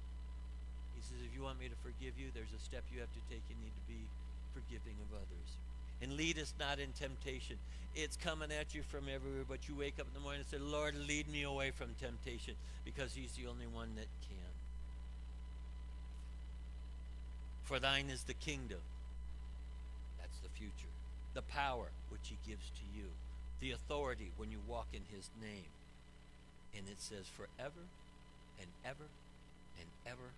He says, if you want me to forgive you, there's a step you have to take. You need to be forgiving of others. And lead us not in temptation. It's coming at you from everywhere, but you wake up in the morning and say, Lord, lead me away from temptation because He's the only one that can. For thine is the kingdom. That's the future the power which he gives to you, the authority when you walk in his name. And it says forever and ever and ever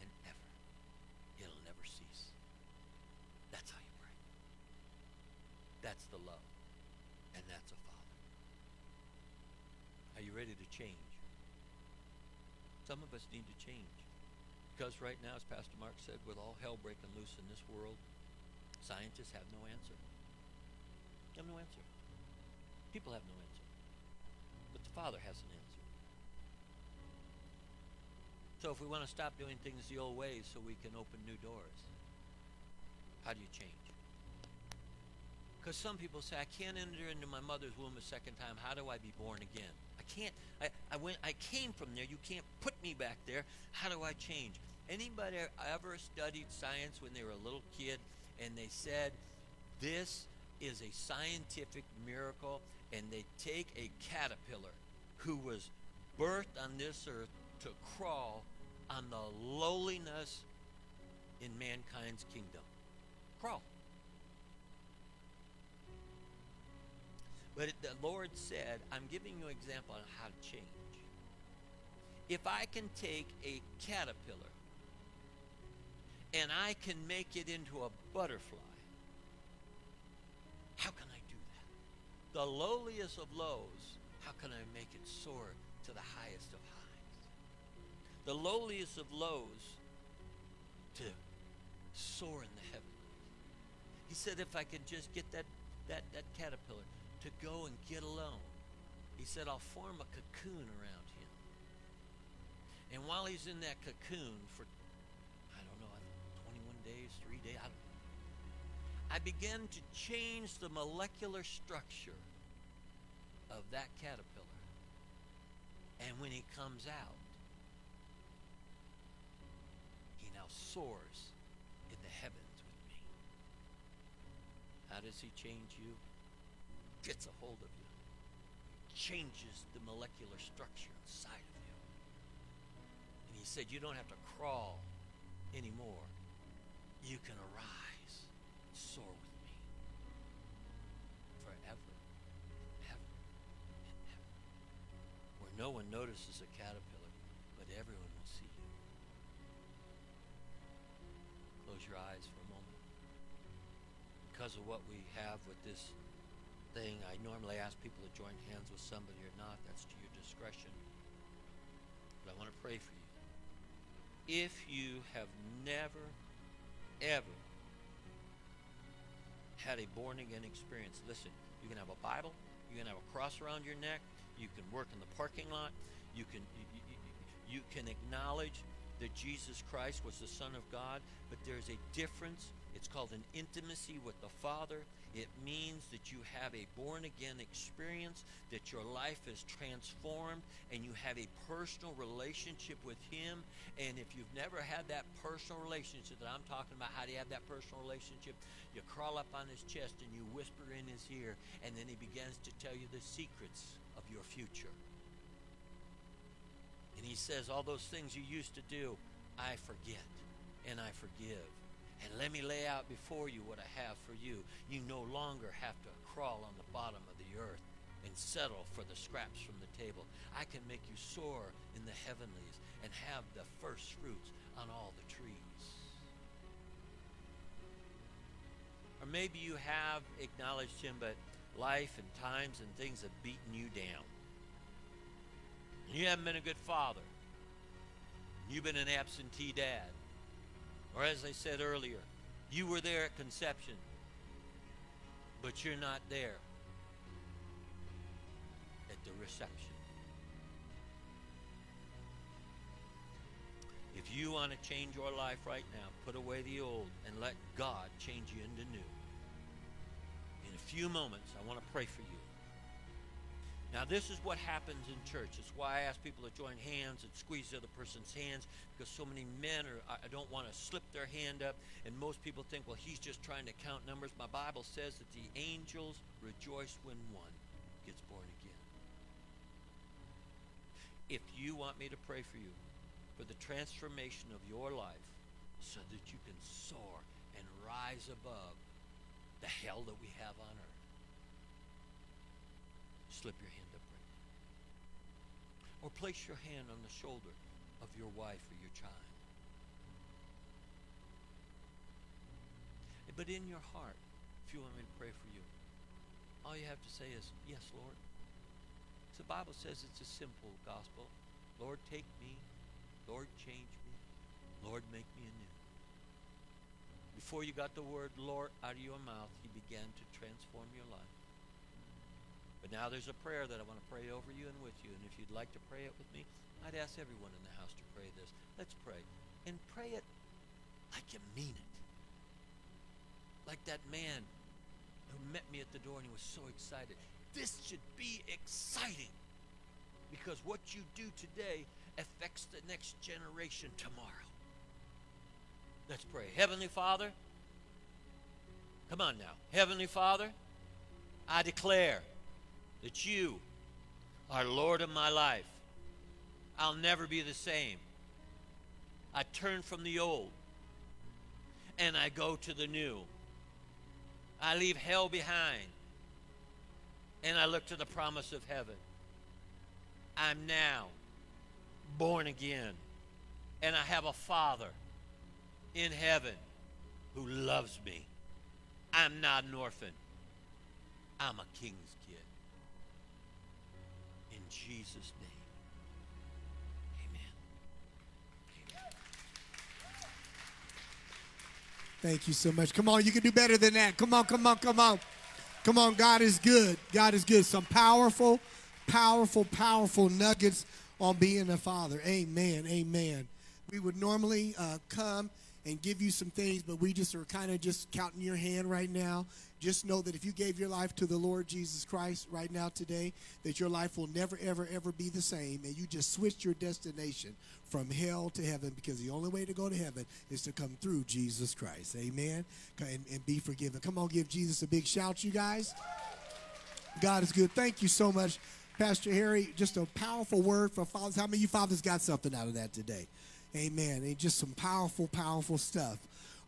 and ever. It'll never cease. That's how you pray. That's the love. And that's a father. Are you ready to change? Some of us need to change. Because right now, as Pastor Mark said, with all hell breaking loose in this world, scientists have no answer. They have no answer. People have no answer. But the Father has an answer. So if we want to stop doing things the old ways so we can open new doors, how do you change? Because some people say, I can't enter into my mother's womb a second time. How do I be born again? I can't. I, I went. I came from there. You can't put me back there. How do I change? Anybody ever studied science when they were a little kid and they said, this is a scientific miracle, and they take a caterpillar who was birthed on this earth to crawl on the lowliness in mankind's kingdom. Crawl. But the Lord said, I'm giving you an example on how to change. If I can take a caterpillar and I can make it into a butterfly, how can I do that? The lowliest of lows, how can I make it soar to the highest of highs? The lowliest of lows to soar in the heavens. He said, if I could just get that, that, that caterpillar to go and get alone, he said, I'll form a cocoon around him. And while he's in that cocoon for, I don't know, 21 days, three days, I don't. I began to change the molecular structure of that caterpillar. And when he comes out, he now soars in the heavens with me. How does he change you? Gets a hold of you, changes the molecular structure inside of you. And he said, You don't have to crawl anymore. You can and soar with me forever, ever, and ever. Where no one notices a caterpillar, but everyone will see you. Close your eyes for a moment. Because of what we have with this thing, I normally ask people to join hands with somebody or not. That's to your discretion. But I want to pray for you. If you have never, ever had a born again experience, listen, you can have a Bible, you can have a cross around your neck, you can work in the parking lot, you can you, you, you can acknowledge that Jesus Christ was the Son of God, but there's a difference. It's called an intimacy with the Father. It means that you have a born again experience, that your life is transformed, and you have a personal relationship with Him. And if you've never had that personal relationship that I'm talking about, how do you have that personal relationship? You crawl up on His chest and you whisper in His ear, and then He begins to tell you the secrets of your future. And He says, All those things you used to do, I forget and I forgive. And let me lay out before you what I have for you. You no longer have to crawl on the bottom of the earth and settle for the scraps from the table. I can make you soar in the heavenlies and have the first fruits on all the trees. Or maybe you have acknowledged him, but life and times and things have beaten you down. You haven't been a good father. You've been an absentee dad. Or as I said earlier, you were there at conception, but you're not there at the reception. If you want to change your life right now, put away the old and let God change you into new. In a few moments, I want to pray for you. Now, this is what happens in church. It's why I ask people to join hands and squeeze the other person's hands because so many men are, I don't want to slip their hand up. And most people think, well, he's just trying to count numbers. My Bible says that the angels rejoice when one gets born again. If you want me to pray for you for the transformation of your life so that you can soar and rise above the hell that we have on earth, slip your hand up right now. Or place your hand on the shoulder of your wife or your child. But in your heart, if you want me to pray for you, all you have to say is, Yes, Lord. the Bible says it's a simple gospel. Lord, take me. Lord, change me. Lord, make me anew. Before you got the word Lord out of your mouth, he began to transform your life. But now there's a prayer that I want to pray over you and with you. And if you'd like to pray it with me, I'd ask everyone in the house to pray this. Let's pray. And pray it like you mean it. Like that man who met me at the door and he was so excited. This should be exciting because what you do today affects the next generation tomorrow. Let's pray. Heavenly Father, come on now. Heavenly Father, I declare that you are Lord of my life. I'll never be the same. I turn from the old and I go to the new. I leave hell behind and I look to the promise of heaven. I'm now born again and I have a Father in heaven who loves me. I'm not an orphan, I'm a king's Jesus' name. Amen. Thank you so much. Come on, you can do better than that. Come on, come on, come on. Come on, God is good. God is good. Some powerful, powerful, powerful nuggets on being a father. Amen. Amen. We would normally uh, come and give you some things, but we just are kind of just counting your hand right now. Just know that if you gave your life to the Lord Jesus Christ right now today, that your life will never, ever, ever be the same, and you just switched your destination from hell to heaven because the only way to go to heaven is to come through Jesus Christ. Amen. And, and be forgiven. Come on, give Jesus a big shout, you guys. God is good. Thank you so much, Pastor Harry. Just a powerful word for fathers. How many of you fathers got something out of that today? Amen. And just some powerful, powerful stuff.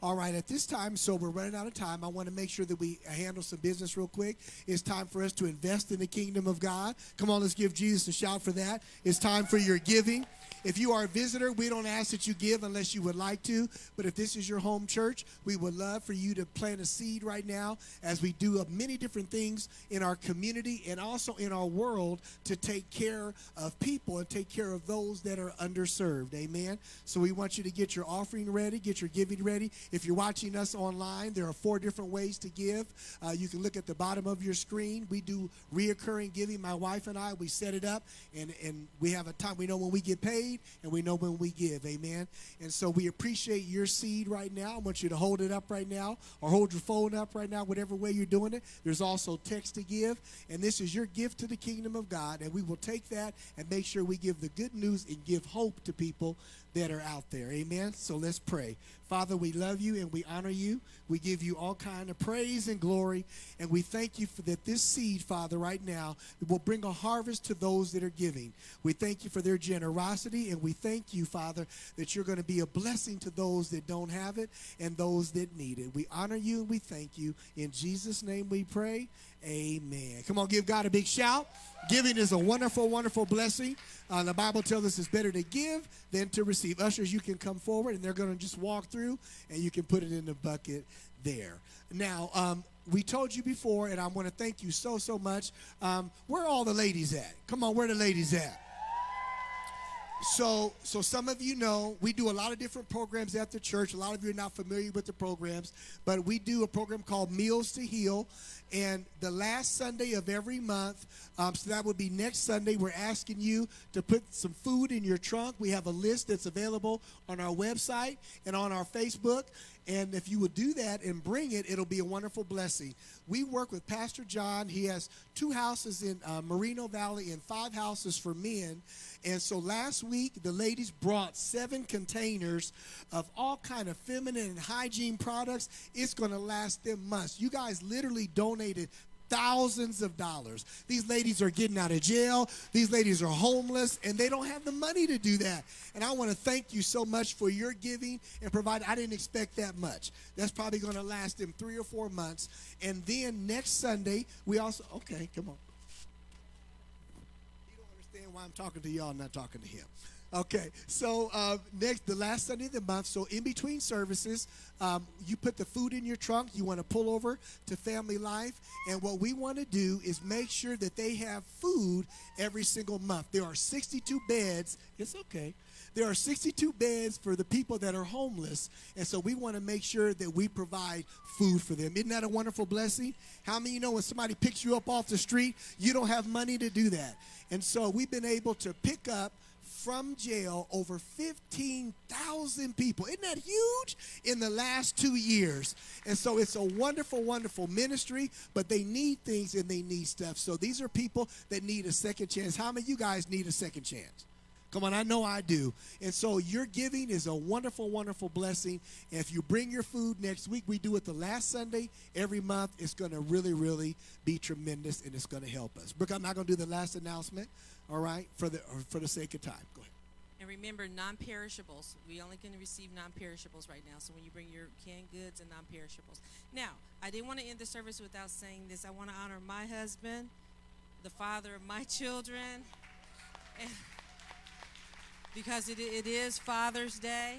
All right, at this time, so we're running out of time. I want to make sure that we handle some business real quick. It's time for us to invest in the kingdom of God. Come on, let's give Jesus a shout for that. It's time for your giving. If you are a visitor, we don't ask that you give unless you would like to. But if this is your home church, we would love for you to plant a seed right now as we do many different things in our community and also in our world to take care of people and take care of those that are underserved. Amen. So we want you to get your offering ready, get your giving ready. If you're watching us online, there are four different ways to give. Uh, you can look at the bottom of your screen. We do reoccurring giving. My wife and I, we set it up, and, and we have a time. We know when we get paid, and we know when we give. Amen. And so we appreciate your seed right now. I want you to hold it up right now, or hold your phone up right now, whatever way you're doing it. There's also text to give, and this is your gift to the kingdom of God, and we will take that and make sure we give the good news and give hope to people that are out there. Amen. So let's pray. Father, we love you and we honor you. We give you all kind of praise and glory, and we thank you for that this seed, Father, right now will bring a harvest to those that are giving. We thank you for their generosity, and we thank you, Father, that you're going to be a blessing to those that don't have it and those that need it. We honor you and we thank you. In Jesus' name we pray. Amen. Come on, give God a big shout. Giving is a wonderful, wonderful blessing. Uh, the Bible tells us it's better to give than to receive. Ushers, you can come forward and they're going to just walk through and you can put it in the bucket there. Now, um, we told you before, and I want to thank you so, so much. Um, where are all the ladies at? Come on, where the ladies at? So, so some of you know we do a lot of different programs at the church. A lot of you are not familiar with the programs, but we do a program called Meals to Heal, and the last Sunday of every month, um, so that would be next Sunday. We're asking you to put some food in your trunk. We have a list that's available on our website and on our Facebook. And if you would do that and bring it, it'll be a wonderful blessing. We work with Pastor John. He has two houses in uh, Moreno Valley and five houses for men. And so last week, the ladies brought seven containers of all kind of feminine and hygiene products. It's going to last them months. You guys literally donated thousands of dollars. These ladies are getting out of jail. These ladies are homeless, and they don't have the money to do that. And I want to thank you so much for your giving and providing. I didn't expect that much. That's probably going to last them three or four months. And then next Sunday, we also, okay, come on. You don't understand why I'm talking to y'all, not talking to him. Okay, so uh, next, the last Sunday of the month, so in between services, um, you put the food in your trunk. You want to pull over to Family Life, and what we want to do is make sure that they have food every single month. There are 62 beds. It's okay. There are 62 beds for the people that are homeless, and so we want to make sure that we provide food for them. Isn't that a wonderful blessing? How many you know when somebody picks you up off the street, you don't have money to do that? And so we've been able to pick up from jail over 15,000 people. Isn't that huge? In the last two years. And so it's a wonderful, wonderful ministry, but they need things and they need stuff. So these are people that need a second chance. How many of you guys need a second chance? Come on, I know I do. And so your giving is a wonderful, wonderful blessing. And if you bring your food next week, we do it the last Sunday every month. It's going to really, really be tremendous and it's going to help us. Brooke, I'm not going to do the last announcement, all right, for the, uh, for the sake of time. Go ahead. And remember, non-perishables. We only can receive non-perishables right now. So when you bring your canned goods and non-perishables. Now, I didn't want to end the service without saying this. I want to honor my husband, the father of my children, because it, it is Father's Day.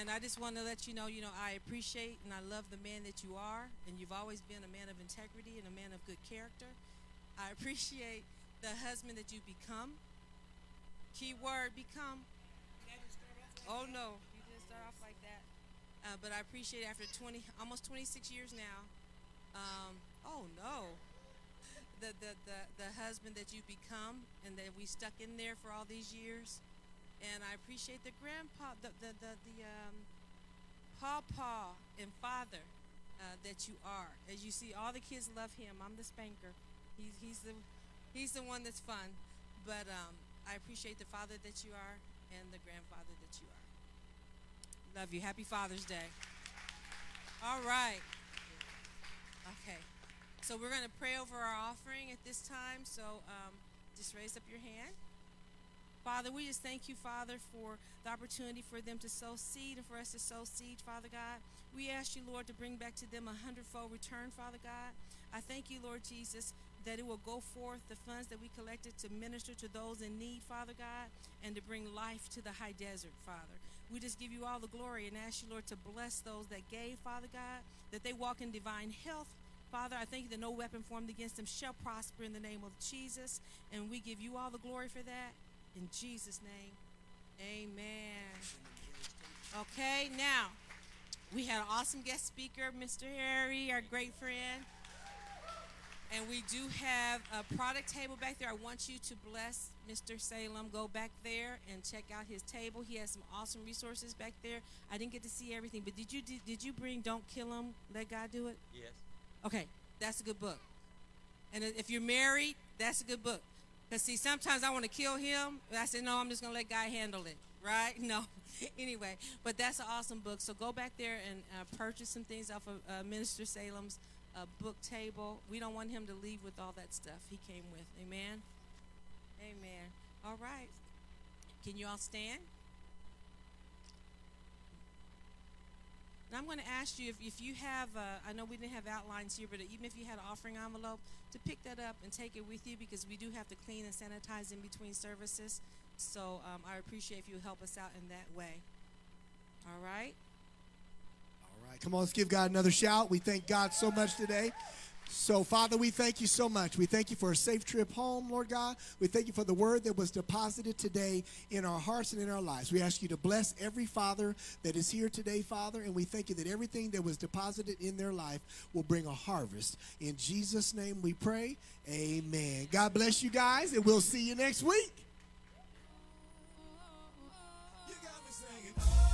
And I just want to let you know, you know, I appreciate and I love the man that you are, and you've always been a man of integrity and a man of good character. I appreciate the husband that you become. Key word, become. Oh no, you didn't start off like that. Uh, but I appreciate after 20, almost 26 years now. Um, oh no, the, the the the husband that you become, and that we stuck in there for all these years. And I appreciate the grandpa, the the the, the um, pawpaw and father uh, that you are. As you see, all the kids love him. I'm the spanker. He's he's the he's the one that's fun. But um, I appreciate the father that you are and the grandfather that you are. Love you. Happy Father's Day. All right. Okay. So we're going to pray over our offering at this time. So um, just raise up your hand. Father, we just thank you, Father, for the opportunity for them to sow seed and for us to sow seed, Father God. We ask you, Lord, to bring back to them a hundredfold return, Father God. I thank you, Lord Jesus, that it will go forth the funds that we collected to minister to those in need, Father God, and to bring life to the high desert, Father. We just give you all the glory and ask you, Lord, to bless those that gave, Father God, that they walk in divine health. Father, I thank you that no weapon formed against them shall prosper in the name of Jesus. And we give you all the glory for that. In Jesus' name, amen. Okay, now, we had an awesome guest speaker, Mr. Harry, our great friend. And we do have a product table back there. I want you to bless Mr. Salem. Go back there and check out his table. He has some awesome resources back there. I didn't get to see everything, but did you did, did you bring Don't Kill Him, Let God Do It? Yes. Okay, that's a good book. And if you're married, that's a good book. Because, see, sometimes I want to kill him. But I said, no, I'm just going to let God handle it, right? No. anyway, but that's an awesome book. So go back there and uh, purchase some things off of uh, Minister Salem's uh, book table. We don't want him to leave with all that stuff he came with. Amen? Amen. All right. Can you all stand? And I'm going to ask you if, if you have, uh, I know we didn't have outlines here, but even if you had an offering envelope, to pick that up and take it with you because we do have to clean and sanitize in between services. So um, I appreciate if you help us out in that way. All right? right. Come on, let's give God another shout. We thank God so much today. So, Father, we thank you so much. We thank you for a safe trip home, Lord God. We thank you for the word that was deposited today in our hearts and in our lives. We ask you to bless every father that is here today, Father, and we thank you that everything that was deposited in their life will bring a harvest. In Jesus' name we pray. Amen. God bless you guys, and we'll see you next week. You